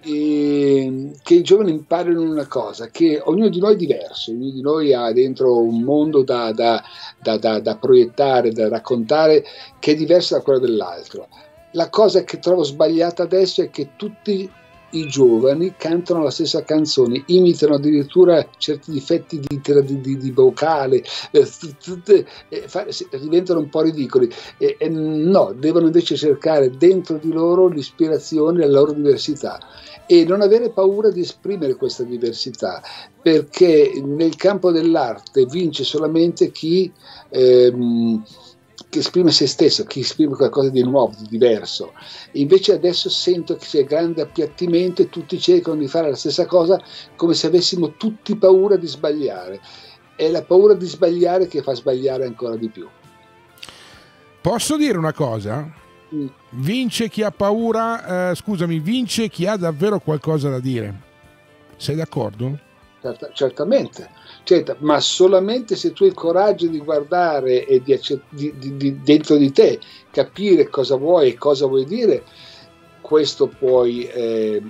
S2: che i giovani imparino una cosa, che ognuno di noi è diverso, ognuno di noi ha dentro un mondo da, da, da, da proiettare, da raccontare, che è diverso da quello dell'altro. La cosa che trovo sbagliata adesso è che tutti i giovani cantano la stessa canzone, imitano addirittura certi difetti di, di, di, vocale, eh, diventano un po' ridicoli. Eh, no, devono invece cercare dentro di loro l'ispirazione alla loro diversità e non avere paura di esprimere questa diversità, perché nel campo dell'arte vince solamente chi ehm, che esprime se stesso, che esprime qualcosa di nuovo, di diverso. Invece adesso sento che c'è grande appiattimento e tutti cercano di fare la stessa cosa come se avessimo tutti paura di sbagliare. È la paura di sbagliare che fa sbagliare ancora di più.
S1: Posso dire una cosa? Mm. Vince chi ha paura, eh, scusami, vince chi ha davvero qualcosa da dire. Sei d'accordo?
S2: Certa, certamente, certo, ma solamente se tu hai il coraggio di guardare e di, di, di, di, dentro di te capire cosa vuoi e cosa vuoi dire, questo puoi eh,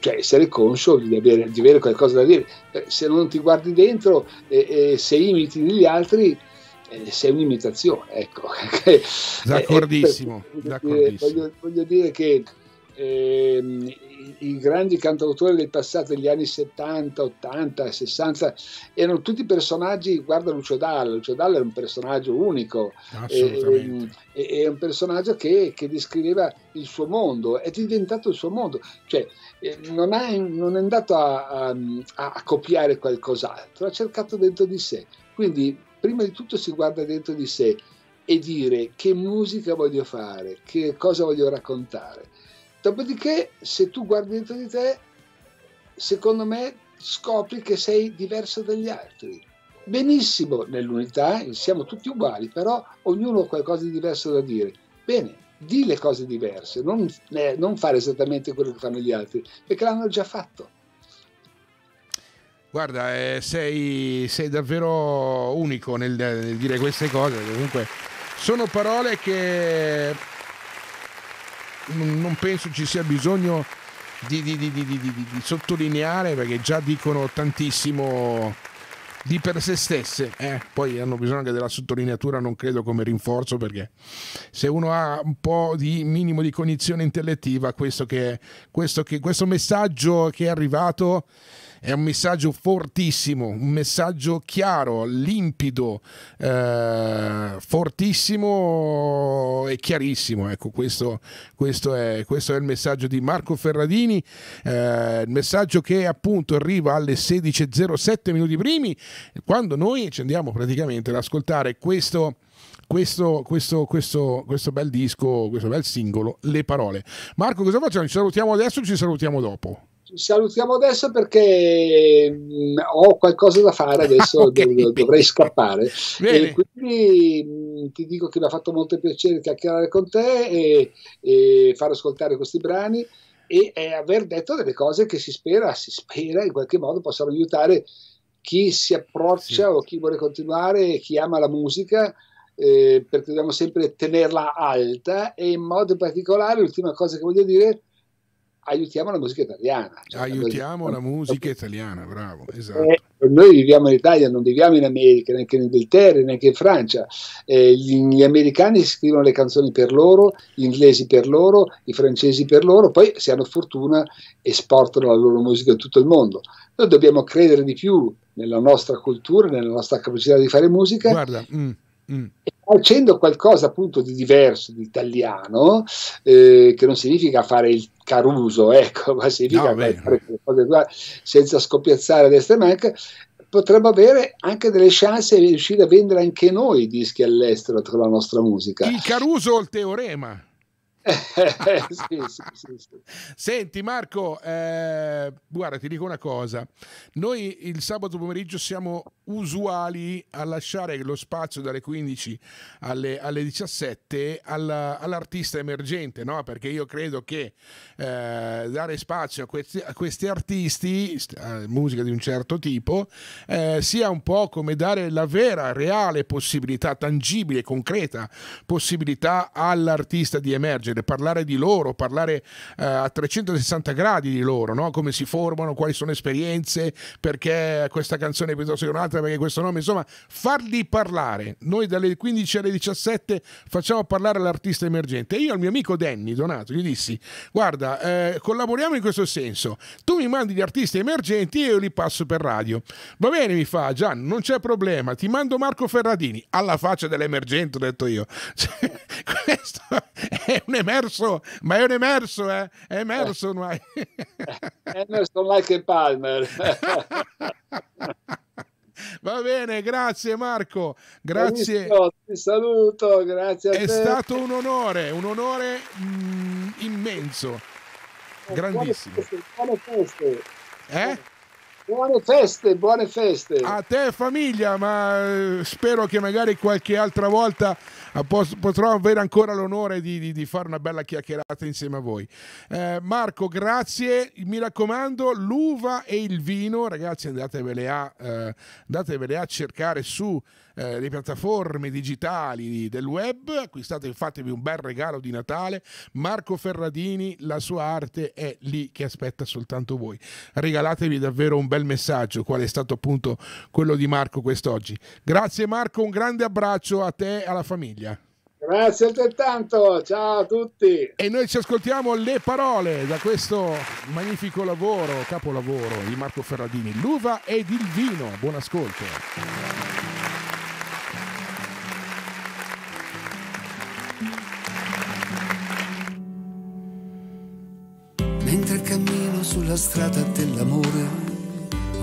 S2: cioè essere conscio di avere, avere, qualcosa da dire. Eh, se non ti guardi dentro e, e se imiti gli altri, eh, sei un'imitazione. Ecco.
S1: D'accordissimo.
S2: Eh, d'accordissimo. Voglio, voglio, dire che eh, i grandi cantautori del passato, degli anni 70, 80, 60, erano tutti personaggi, guarda Lucio Dalla, Lucio Dalla è un personaggio unico,
S1: è,
S2: è, un personaggio che, che, descriveva il suo mondo, è diventato il suo mondo, cioè eh, non, ha, non, è andato a, a, a copiare qualcos'altro, ha cercato dentro di sé, quindi prima di tutto si guarda dentro di sé e dire che musica voglio fare, che cosa voglio raccontare Dopodiché, se tu guardi dentro di te, secondo me scopri che sei diverso dagli altri. Benissimo nell'unità, siamo tutti uguali, però ognuno ha qualcosa di diverso da dire. Bene, di le cose diverse, non, eh, non fare esattamente quello che fanno gli altri, perché l'hanno già fatto.
S1: Guarda, eh, sei, sei, davvero unico nel, nel dire queste cose, comunque sono parole che non penso ci sia bisogno di, di, di, di, sottolineare perché già dicono tantissimo di per se stesse, eh? poi hanno bisogno anche della sottolineatura, non credo come rinforzo, perché se uno ha un po' di minimo di cognizione intellettiva, questo, che, questo, che, questo messaggio che è arrivato è un messaggio fortissimo, un messaggio chiaro, limpido, eh, fortissimo e chiarissimo. Ecco, questo, questo, è, questo, è, il messaggio di Marco Ferradini, eh, il messaggio che appunto arriva alle 16.07 minuti primi, quando noi ci andiamo praticamente ad ascoltare questo. Questo, questo, questo, questo, bel disco, questo bel singolo, Le parole. Marco, cosa facciamo? Ci salutiamo adesso o ci salutiamo dopo?
S2: Salutiamo adesso perché mh, mm, ho qualcosa da fare adesso, okay. dov- dovrei scappare. E quindi mh, mm, ti dico che mi ha fatto molto piacere chiacchierare con te e, e far ascoltare questi brani e, e, aver detto delle cose che si spera, si spera in qualche modo possano aiutare chi si approccia sì. o chi vuole continuare, chi ama la musica. Eh, perché dobbiamo sempre tenerla alta e in modo particolare l'ultima cosa che voglio dire aiutiamo la musica italiana.
S1: Cioè, aiutiamo la musica italiana, bravo, esatto.
S2: Eh, noi viviamo in Italia, non viviamo in America, neanche in Inghilterra, neanche in Francia. Eh, gli, gli, americani scrivono le canzoni per loro, gli inglesi per loro, i francesi per loro, poi se hanno fortuna esportano la loro musica in tutto il mondo. Noi dobbiamo credere di più nella nostra cultura, nella nostra capacità di fare musica.
S1: Guarda, mm, mm
S2: facendo qualcosa appunto di diverso, di italiano, eh, che non significa fare il caruso, ecco, ma significa no, cose senza scoppiazzare a destra e manca, potremmo avere anche delle chance di riuscire a vendere anche noi dischi all'estero con la nostra musica.
S1: Il caruso o il teorema?
S2: sì, sì, sì,
S1: Senti Marco, eh, guarda ti dico una cosa, noi il sabato pomeriggio siamo usuali a lasciare lo spazio dalle 15 alle, alle 17 alla, all'artista emergente, no? perché io credo che eh, dare spazio a questi, a questi artisti, a musica di un certo tipo, eh, sia un po' come dare la vera, reale possibilità, tangibile, concreta possibilità all'artista di emergere leggere, parlare di loro, parlare eh, a 360 gradi di loro, no? come si formano, quali sono esperienze, perché questa canzone è piuttosto che un'altra, perché questo nome, insomma, farli parlare. Noi dalle 15 alle 17 facciamo parlare l'artista emergente. E io al mio amico Danny Donato gli dissi, guarda, eh, collaboriamo in questo senso, tu mi mandi gli artisti emergenti e io li passo per radio. Va bene, mi fa, Gian, non c'è problema, ti mando Marco Ferradini, alla faccia dell'emergente, ho detto io. Cioè, questo è un emerso, ma è un emerso, eh? È emerso, non hai.
S2: Emerson a Palmer.
S1: Va bene, grazie Marco, grazie.
S2: Ti saluto, grazie a
S1: È
S2: te.
S1: stato un onore, un onore mm, immenso, grandissimo.
S2: Buone feste.
S1: Eh?
S2: Buone feste, buone feste.
S1: A te famiglia, ma eh, spero che magari qualche altra volta eh, potrò avere ancora l'onore di, di- di fare una bella chiacchierata insieme a voi. Eh, Marco, grazie, mi raccomando, l'uva e il vino, ragazzi andatevele a, eh, andatevele a cercare su eh, le piattaforme digitali del web, acquistate, fatevi un bel regalo di Natale. Marco Ferradini, la sua arte è lì che aspetta soltanto voi. Regalatevi davvero un bel messaggio, qual è stato appunto quello di Marco quest'oggi. Grazie Marco, un grande abbraccio a te e alla famiglia.
S2: Grazie altrettanto, ciao a tutti.
S1: E noi ci ascoltiamo le parole da questo magnifico lavoro, capolavoro di Marco Ferradini, l'uva ed il vino. Buon ascolto.
S3: Mentre cammino sulla strada dell'amore,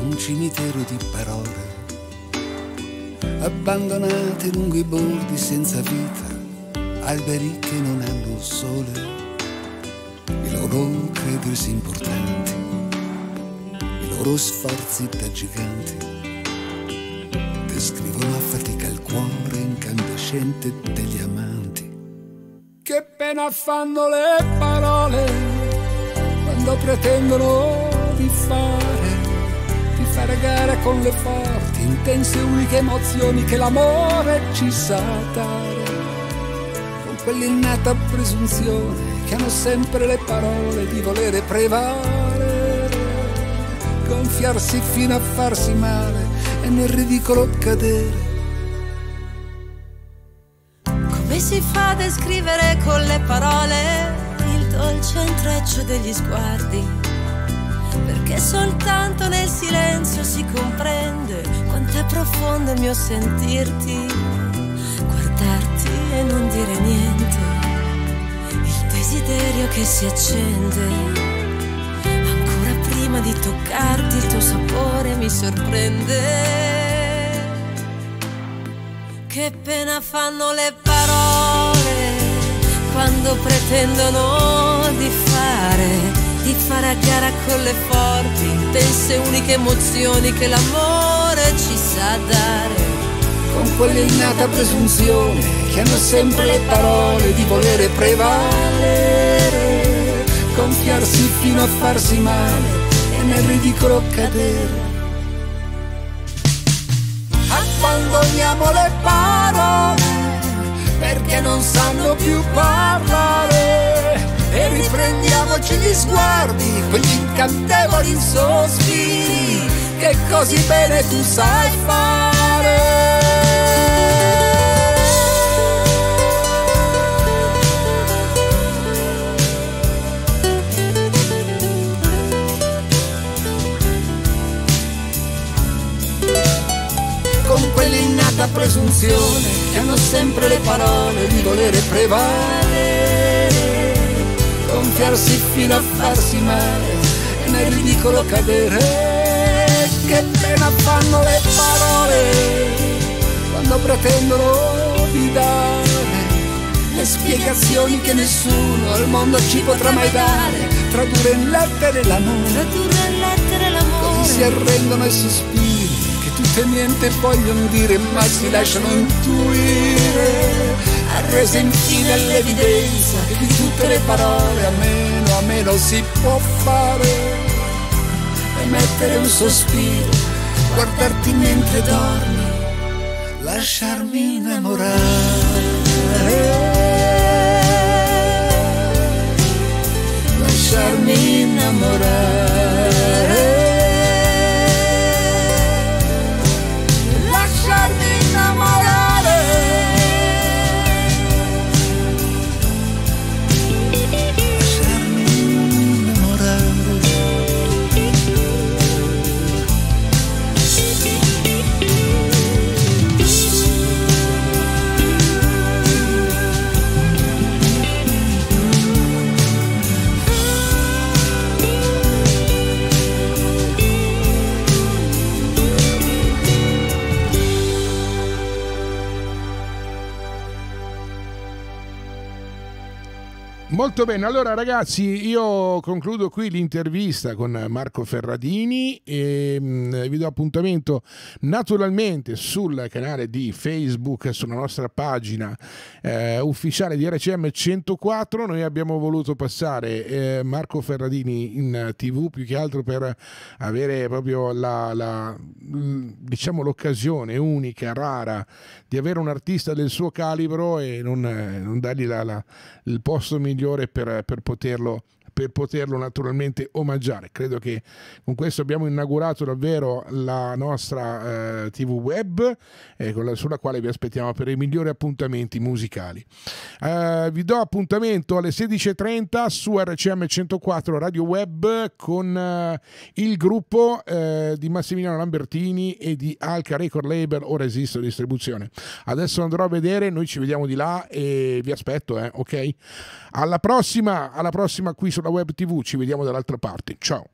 S3: un cimitero di parole, abbandonate lungo i bordi senza vita, alberi che non hanno sole, i loro credersi importanti, i loro sforzi da giganti, descrivono a fatica il cuore incandescente degli amanti. Che pena fanno le parole quando pretendono di fare, di fare gara con le forti, intense, uniche emozioni che l'amore ci sa dare. Con quell'innata presunzione che hanno sempre le parole di volere prevalere, gonfiarsi fino a farsi male e nel ridicolo cadere.
S5: Come si fa a descrivere con le parole il dolce intreccio degli sguardi? Perché soltanto nel silenzio si comprende quanto è profondo il mio sentirti, guardarti e non dire niente. Il desiderio che si accende, ancora prima di toccarti il tuo sapore mi sorprende. Che pena fanno le parole quando pretendono di fare, di fare a gara con le forti, intense, uniche emozioni che l'amore ci sa dare.
S3: con quell'innata presunzione che hanno sempre le parole di volere prevalere, gonfiarsi fino a farsi male e nel ridicolo cadere. Abbandoniamo le parole perché non sanno più parlare e riprendiamoci gli sguardi, quegli incantevoli sospiri che così bene tu sai fare. quell'innata presunzione che hanno sempre le parole di volere prevalere, gonfiarsi fino a farsi male e nel ridicolo cadere. Che pena fanno le parole quando pretendono di dare le spiegazioni che nessuno al mondo ci potrà mai dare, tradurre in lettere l'amore
S5: l'amore.
S3: si arrendono ai sospiri che tutto e niente vogliono dire ma si lasciano intuire arrese infine all'evidenza che di tutte le parole a meno a meno si può fare. Emettere un sospiro guardarti mentre dormi lasciarmi innamorare. Lasciarmi innamorare
S1: Molto bene, allora ragazzi io concludo qui l'intervista con Marco Ferradini e mm, vi do appuntamento naturalmente sul canale di Facebook, sulla nostra pagina eh, ufficiale di RCM 104, noi abbiamo voluto passare eh, Marco Ferradini in tv più che altro per avere proprio la, la, diciamo l'occasione unica, rara di avere un artista del suo calibro e non, non dargli la, la, il posto migliore migliore per, per poterlo per poterlo naturalmente omaggiare. Credo che con questo abbiamo inaugurato davvero la nostra eh, TV web eh, la, sulla quale vi aspettiamo per i migliori appuntamenti musicali. Eh, vi do appuntamento alle 16.30 su RCM 104 Radio Web con eh, il gruppo eh, di Massimiliano Lambertini e di Alca Record Label o Resisto Distribuzione. Adesso andrò a vedere, noi ci vediamo di là e vi aspetto, eh, ok? Alla prossima, alla prossima qui sulla web TV, ci vediamo dall'altra parte. Ciao.